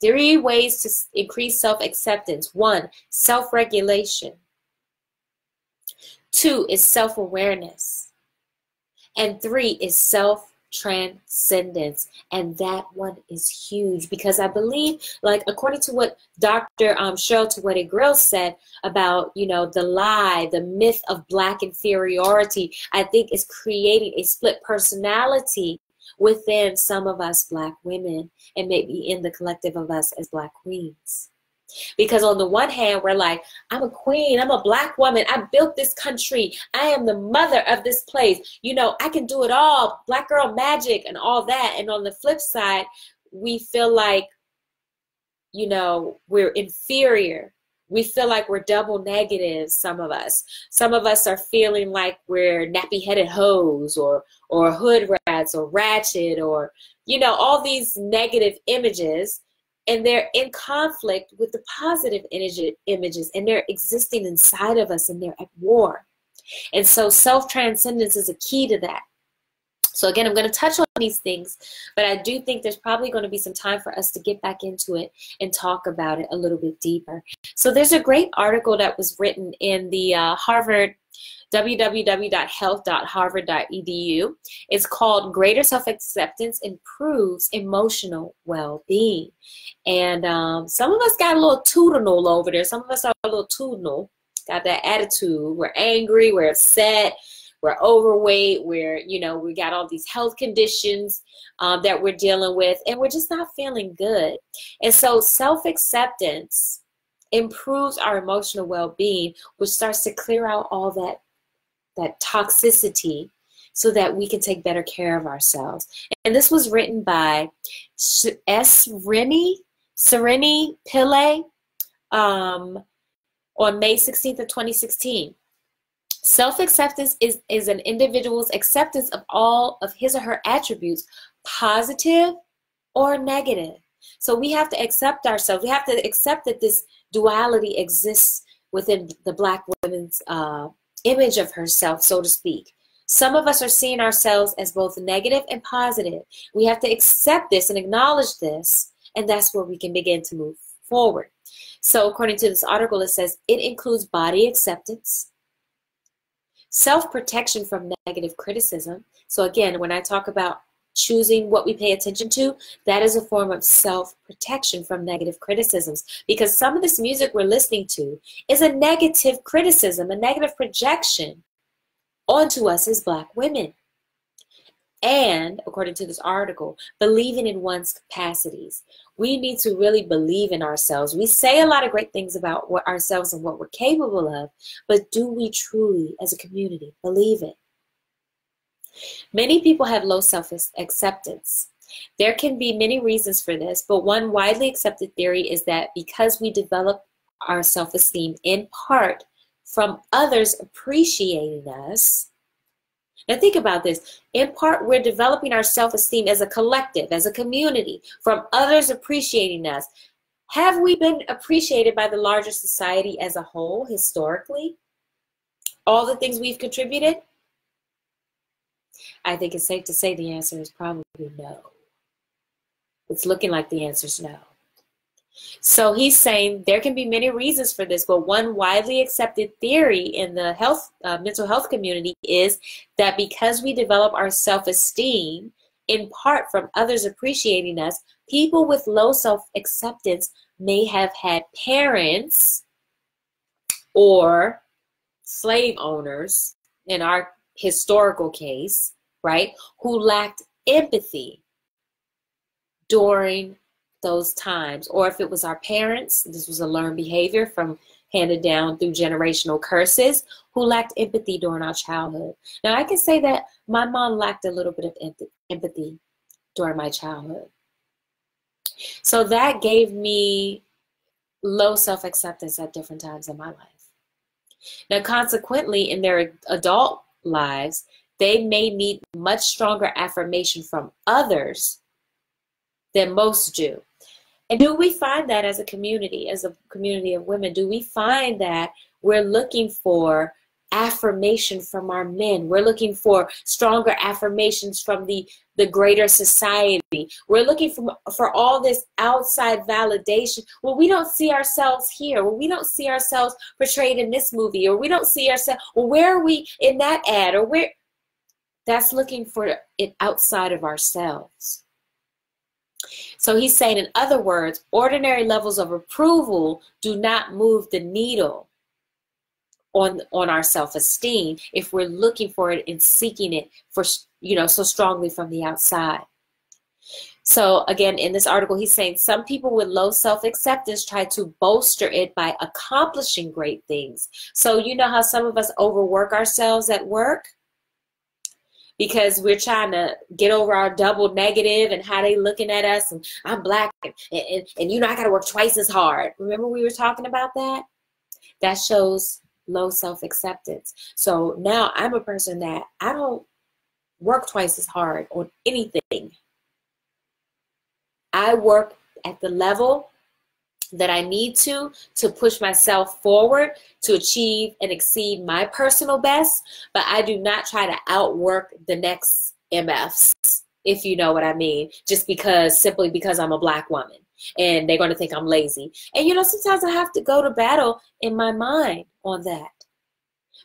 Three ways to increase self acceptance. One, self regulation. Two is self awareness. And three is self transcendence. And that one is huge because I believe, like, according to what Dr. Um, Cheryl Tawede Grill said about, you know, the lie, the myth of black inferiority, I think is creating a split personality within some of us black women and maybe in the collective of us as black queens. Because on the one hand, we're like, I'm a queen, I'm a black woman, I built this country, I am the mother of this place, you know, I can do it all, black girl magic and all that. And on the flip side, we feel like, you know, we're inferior. We feel like we're double negative, some of us. Some of us are feeling like we're nappy headed hoes or, or hood rats or ratchet or, you know, all these negative images. And they're in conflict with the positive images and they're existing inside of us and they're at war. And so self transcendence is a key to that. So again, I'm going to touch on these things, but I do think there's probably going to be some time for us to get back into it and talk about it a little bit deeper. So there's a great article that was written in the uh, Harvard www.health.harvard.edu. It's called Greater Self Acceptance Improves Emotional Well Being. And um, some of us got a little tutinal over there. Some of us are a little tutinal, got that attitude. We're angry, we're upset, we're overweight, we're, you know, we got all these health conditions um, that we're dealing with, and we're just not feeling good. And so self acceptance improves our emotional well being, which starts to clear out all that, that toxicity so that we can take better care of ourselves. And this was written by S. Rennie, Sereni Pillay um, on May 16th of 2016. Self-acceptance is, is an individual's acceptance of all of his or her attributes, positive or negative. So we have to accept ourselves. We have to accept that this duality exists within the black woman's uh, image of herself, so to speak. Some of us are seeing ourselves as both negative and positive. We have to accept this and acknowledge this, and that's where we can begin to move forward. So, according to this article, it says it includes body acceptance, Self protection from negative criticism. So, again, when I talk about choosing what we pay attention to, that is a form of self protection from negative criticisms. Because some of this music we're listening to is a negative criticism, a negative projection onto us as Black women and according to this article, believing in one's capacities. We need to really believe in ourselves. We say a lot of great things about ourselves and what we're capable of, but do we truly, as a community, believe it? Many people have low self acceptance. There can be many reasons for this, but one widely accepted theory is that because we develop our self esteem in part from others appreciating us, now think about this. In part, we're developing our self-esteem as a collective, as a community, from others appreciating us. Have we been appreciated by the larger society as a whole historically? All the things we've contributed? I think it's safe to say the answer is probably no. It's looking like the answer is no. So he's saying there can be many reasons for this, but one widely accepted theory in the health uh, mental health community is that because we develop our self-esteem in part from others appreciating us, people with low self-acceptance may have had parents or slave owners in our historical case, right, who lacked empathy during those times. Or if it was our parents, this was a learned behavior from handed down through generational curses, who lacked empathy during our childhood. Now, I can say that my mom lacked a little bit of empathy during my childhood. So that gave me low self acceptance at different times in my life. Now, consequently, in their adult lives, they may need much stronger affirmation from others than most do. And do we find that as a community, as a community of women, do we find that we're looking for affirmation from our men. We're looking for stronger affirmations from the, the greater society. We're looking for, for all this outside validation. Well, we don't see ourselves here. Well, we don't see ourselves portrayed in this movie, or we don't see ourselves. Well, where are we in that ad? Or where? That's looking for it outside of ourselves. So he's saying, in other words, ordinary levels of approval do not move the needle on on our self-esteem if we're looking for it and seeking it for you know so strongly from the outside. So again, in this article, he's saying some people with low self-acceptance try to bolster it by accomplishing great things. So you know how some of us overwork ourselves at work? Because we're trying to get over our double negative and how they looking at us and I'm black and, and, and you know I gotta work twice as hard. Remember we were talking about that? That shows low self-acceptance. So now I'm a person that I don't work twice as hard on anything. I work at the level that I need to to push myself forward to achieve and exceed my personal best, but I do not try to outwork the next MFs, if you know what I mean, just because simply because I'm a black woman and they're going to think I'm lazy. And you know, sometimes I have to go to battle in my mind on that.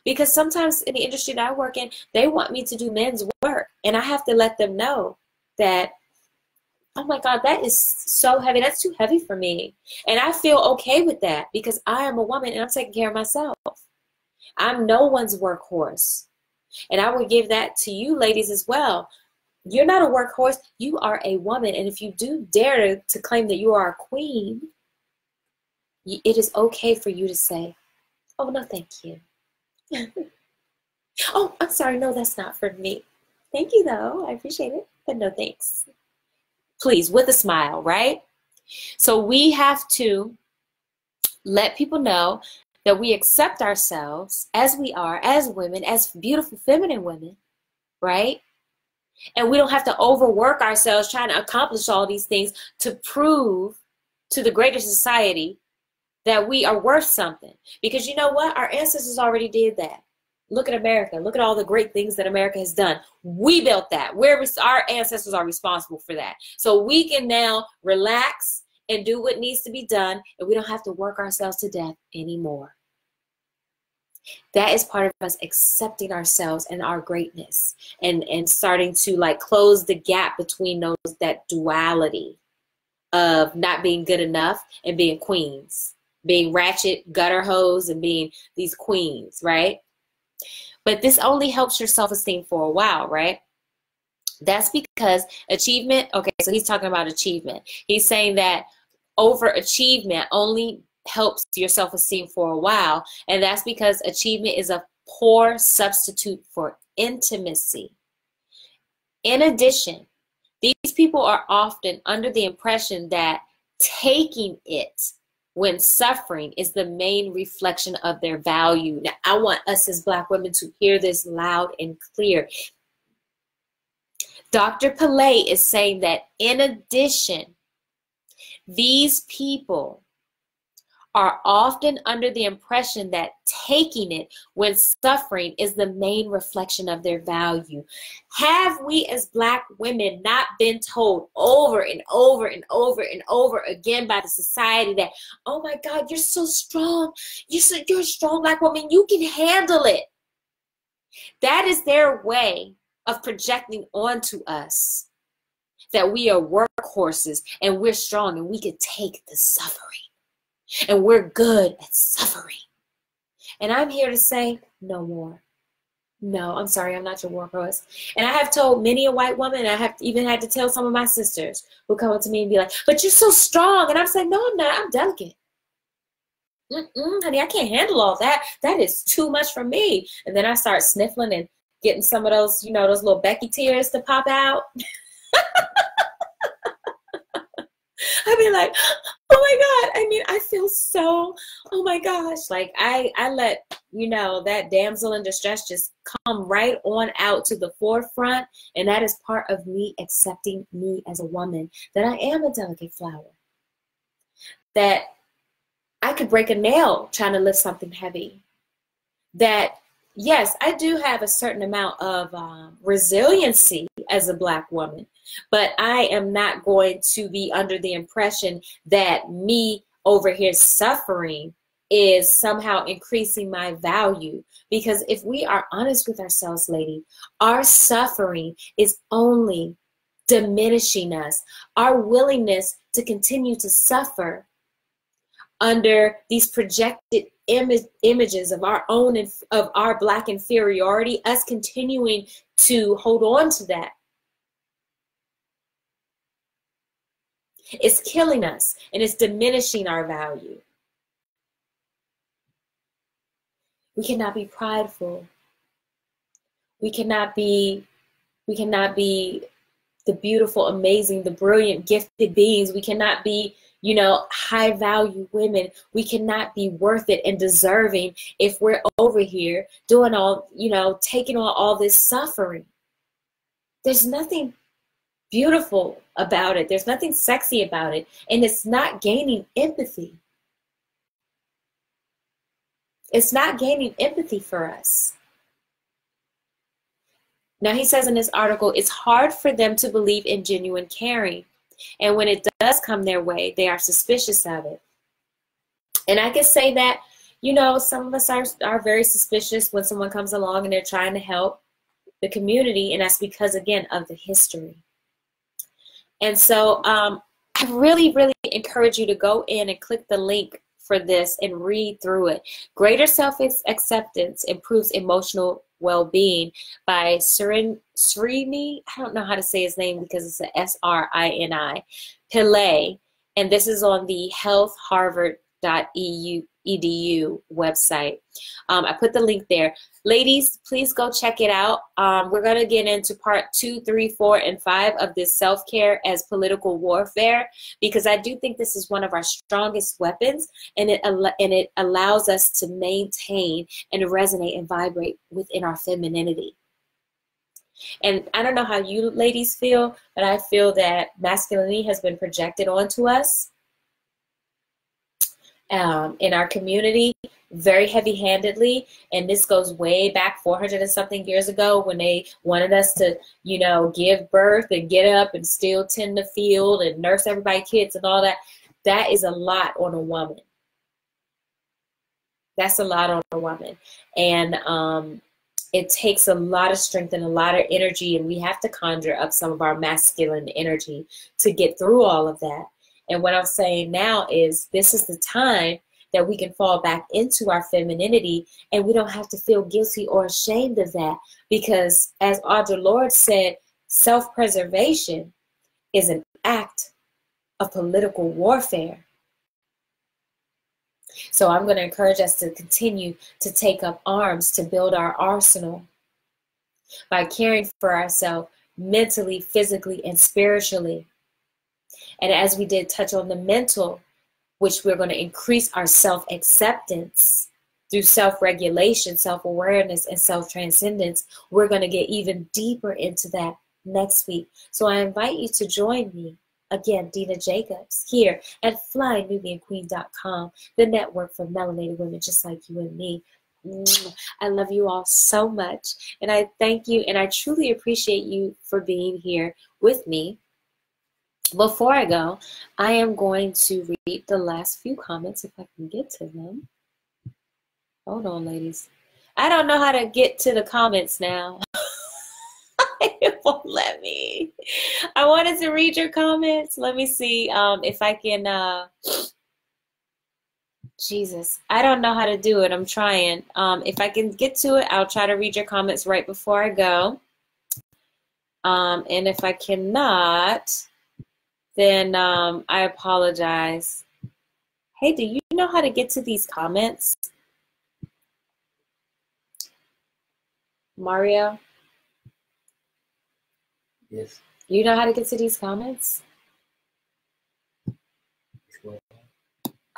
Because sometimes in the industry that I work in, they want me to do men's work, and I have to let them know that oh my God, that is so heavy. That's too heavy for me. And I feel okay with that because I am a woman and I'm taking care of myself. I'm no one's workhorse. And I would give that to you ladies as well. You're not a workhorse, you are a woman. And if you do dare to, claim that you are a queen, it is okay for you to say, oh, no, thank you. oh, I'm sorry. No, that's not for me. Thank you, though. I appreciate it, but no thanks please, with a smile, right? So we have to let people know that we accept ourselves as we are, as women, as beautiful feminine women, right? And we don't have to overwork ourselves trying to accomplish all these things to prove to the greater society that we are worth something. Because you know what? Our ancestors already did that. Look at America. Look at all the great things that America has done. We built that. We're, our ancestors are responsible for that. So we can now relax and do what needs to be done, and we don't have to work ourselves to death anymore. That is part of us accepting ourselves and our greatness and, and starting to like close the gap between those that duality of not being good enough and being queens, being ratchet gutter hoes and being these queens, right? But this only helps your self esteem for a while, right? That's because achievement, okay, so he's talking about achievement. He's saying that overachievement only helps your self esteem for a while. And that's because achievement is a poor substitute for intimacy. In addition, these people are often under the impression that taking it when suffering is the main reflection of their value. Now, I want us as Black women to hear this loud and clear. Dr. Pillay is saying that in addition, these people are often under the impression that taking it when suffering is the main reflection of their value. Have we as black women not been told over and over and over and over again by the society that, oh my God, you're so strong. You're, so, you're a strong black woman. You can handle it. That is their way of projecting onto us that we are workhorses and we're strong and we can take the suffering and we're good at suffering. And I'm here to say, no more. No, I'm sorry, I'm not your workhorse. And I have told many a white woman, I have even had to tell some of my sisters who come up to me and be like, but you're so strong. And I'm saying, no, I'm not. I'm delicate. Mm-mm, honey, I can't handle all that. That is too much for me. And then I start sniffling and getting some of those, you know, those little Becky tears to pop out. I'd be like, oh my God. I mean, I feel so, oh my gosh. Like I, I let, you know, that damsel in distress just come right on out to the forefront. And that is part of me accepting me as a woman, that I am a delicate flower. That I could break a nail trying to lift something heavy. That yes, I do have a certain amount of um, resiliency as a black woman, but I am not going to be under the impression that me over here suffering is somehow increasing my value. Because if we are honest with ourselves, lady, our suffering is only diminishing us. Our willingness to continue to suffer under these projected image, images of our own of our black inferiority us continuing to hold on to that it's killing us and it's diminishing our value we cannot be prideful we cannot be We cannot be the beautiful, amazing, the brilliant, gifted beings. We cannot be, you know, high value women. We cannot be worth it and deserving if we're over here doing all, you know, taking on all this suffering. There's nothing beautiful about it. There's nothing sexy about it. And it's not gaining empathy. It's not gaining empathy for us. Now, he says in this article, it's hard for them to believe in genuine caring. And when it does come their way, they are suspicious of it. And I can say that, you know, some of us are, are very suspicious when someone comes along and they're trying to help the community. And that's because, again, of the history. And so um, I really, really encourage you to go in and click the link for this and read through it. Greater self acceptance improves emotional well being by Srini, Srini, I don't know how to say his name because it's a S R I N I, Pillay. And this is on the healthharvard.eu edu website. Um, I put the link there. Ladies, please go check it out. Um, we're going to get into part two, three, four, and five of this self care as political warfare because I do think this is one of our strongest weapons, and it and it allows us to maintain and resonate and vibrate within our femininity. And I don't know how you ladies feel, but I feel that masculinity has been projected onto us um, in our community very heavy handedly. And this goes way back 400 and something years ago when they wanted us to, you know, give birth and get up and still tend the field and nurse everybody kids and all that. That is a lot on a woman. That's a lot on a woman. And um, it takes a lot of strength and a lot of energy, and we have to conjure up some of our masculine energy to get through all of that. And what I'm saying now is this is the time that we can fall back into our femininity and we don't have to feel guilty or ashamed of that because as Audre Lorde said, self-preservation is an act of political warfare. So I'm going to encourage us to continue to take up arms to build our arsenal by caring for ourselves mentally, physically, and spiritually. And as we did touch on the mental, which we're going to increase our self acceptance through self regulation, self awareness, and self transcendence, we're going to get even deeper into that next week. So I invite you to join me again, Deena Jacobs, here at FlyNubianQueen.com, the network for melanated women just like you and me. Mm, I love you all so much. And I thank you and I truly appreciate you for being here with me before I go, I am going to read the last few comments if I can get to them. Hold on, ladies. I don't know how to get to the comments now. it won't let me. I wanted to read your comments. Let me see um, if I can. Uh, Jesus, I don't know how to do it. I'm trying. Um, if I can get to it, I'll try to read your comments right before I go. Um, and if I cannot, then um, I apologize. Hey, do you know how to get to these comments? Mario? Yes. You know how to get to these comments?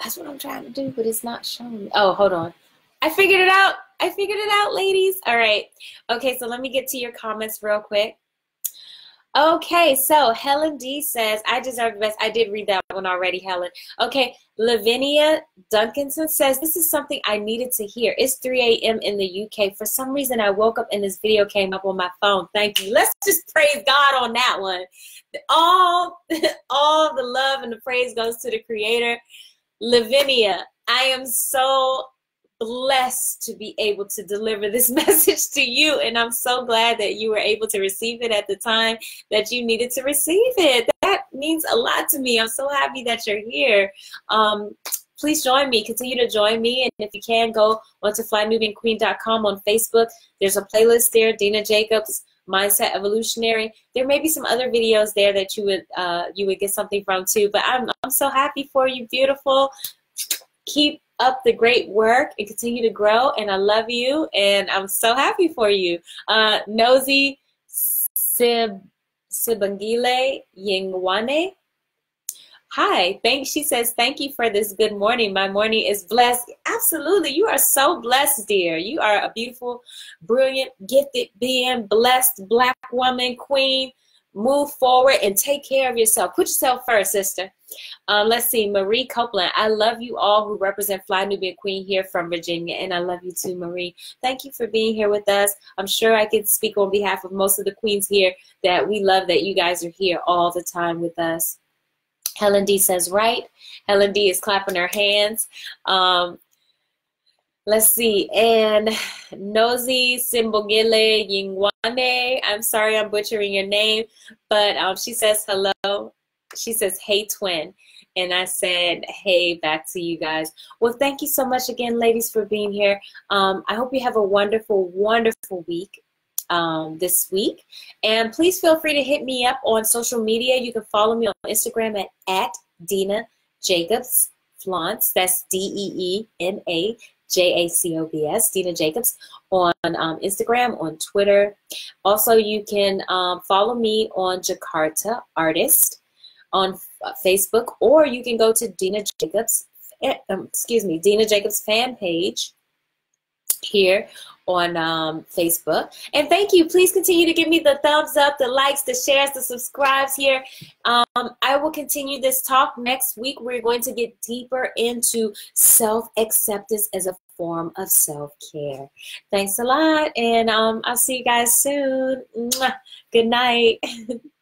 That's what I'm trying to do, but it's not showing me. Oh, hold on. I figured it out. I figured it out, ladies. All right. Okay, so let me get to your comments real quick. Okay, so Helen D says, I deserve the best. I did read that one already, Helen. Okay, Lavinia Duncanson says, This is something I needed to hear. It's 3 a.m. in the UK. For some reason, I woke up and this video came up on my phone. Thank you. Let's just praise God on that one. All, all the love and the praise goes to the Creator. Lavinia, I am so blessed to be able to deliver this message to you. And I'm so glad that you were able to receive it at the time that you needed to receive it. That means a lot to me. I'm so happy that you're here. Um, please join me. Continue to join me. And if you can, go onto flynubianqueen.com on Facebook. There's a playlist there, Deena Jacobs. Mindset Evolutionary. There may be some other videos there that you would uh, you would get something from too. But I'm I'm so happy for you, beautiful. Keep up the great work and continue to grow. And I love you, and I'm so happy for you. Uh, Nosy Sib Sibangile Yingwane. Hi, thank she says, thank you for this good morning. My morning is blessed. Absolutely. You are so blessed, dear. You are a beautiful, brilliant, gifted being, blessed black woman, queen. Move forward and take care of yourself. Put yourself first, sister. Um, let's see, Marie Copeland. I love you all who represent Fly Nubian Queen here from Virginia, and I love you too, Marie. Thank you for being here with us. I'm sure I can speak on behalf of most of the queens here that we love that you guys are here all the time with us. Helen D says right. Helen D is clapping her hands. Um, let's see. And Nozi Simbogile Yingwane. I'm sorry I'm butchering your name, but um, she says hello. She says, hey, twin. And I said, hey, back to you guys. Well, thank you so much again, ladies, for being here. Um, I hope you have a wonderful, wonderful week um, this week. And please feel free to hit me up on social media. You can follow me on Instagram at, at Deena Jacobs Flauntz. That's D E E N A J A C O B S, Deena Jacobs, on um, Instagram, on Twitter. Also, you can um, follow me on Jakarta Artist on Facebook, or you can go to Deena Jacobs, eh, um, excuse me, Deena Jacobs fan page here on um, Facebook. And thank you. Please continue to give me the thumbs up, the likes, the shares, the subscribes here. Um, I will continue this talk next week. We're going to get deeper into self acceptance as a form of self care. Thanks a lot. And um, I'll see you guys soon. Good night.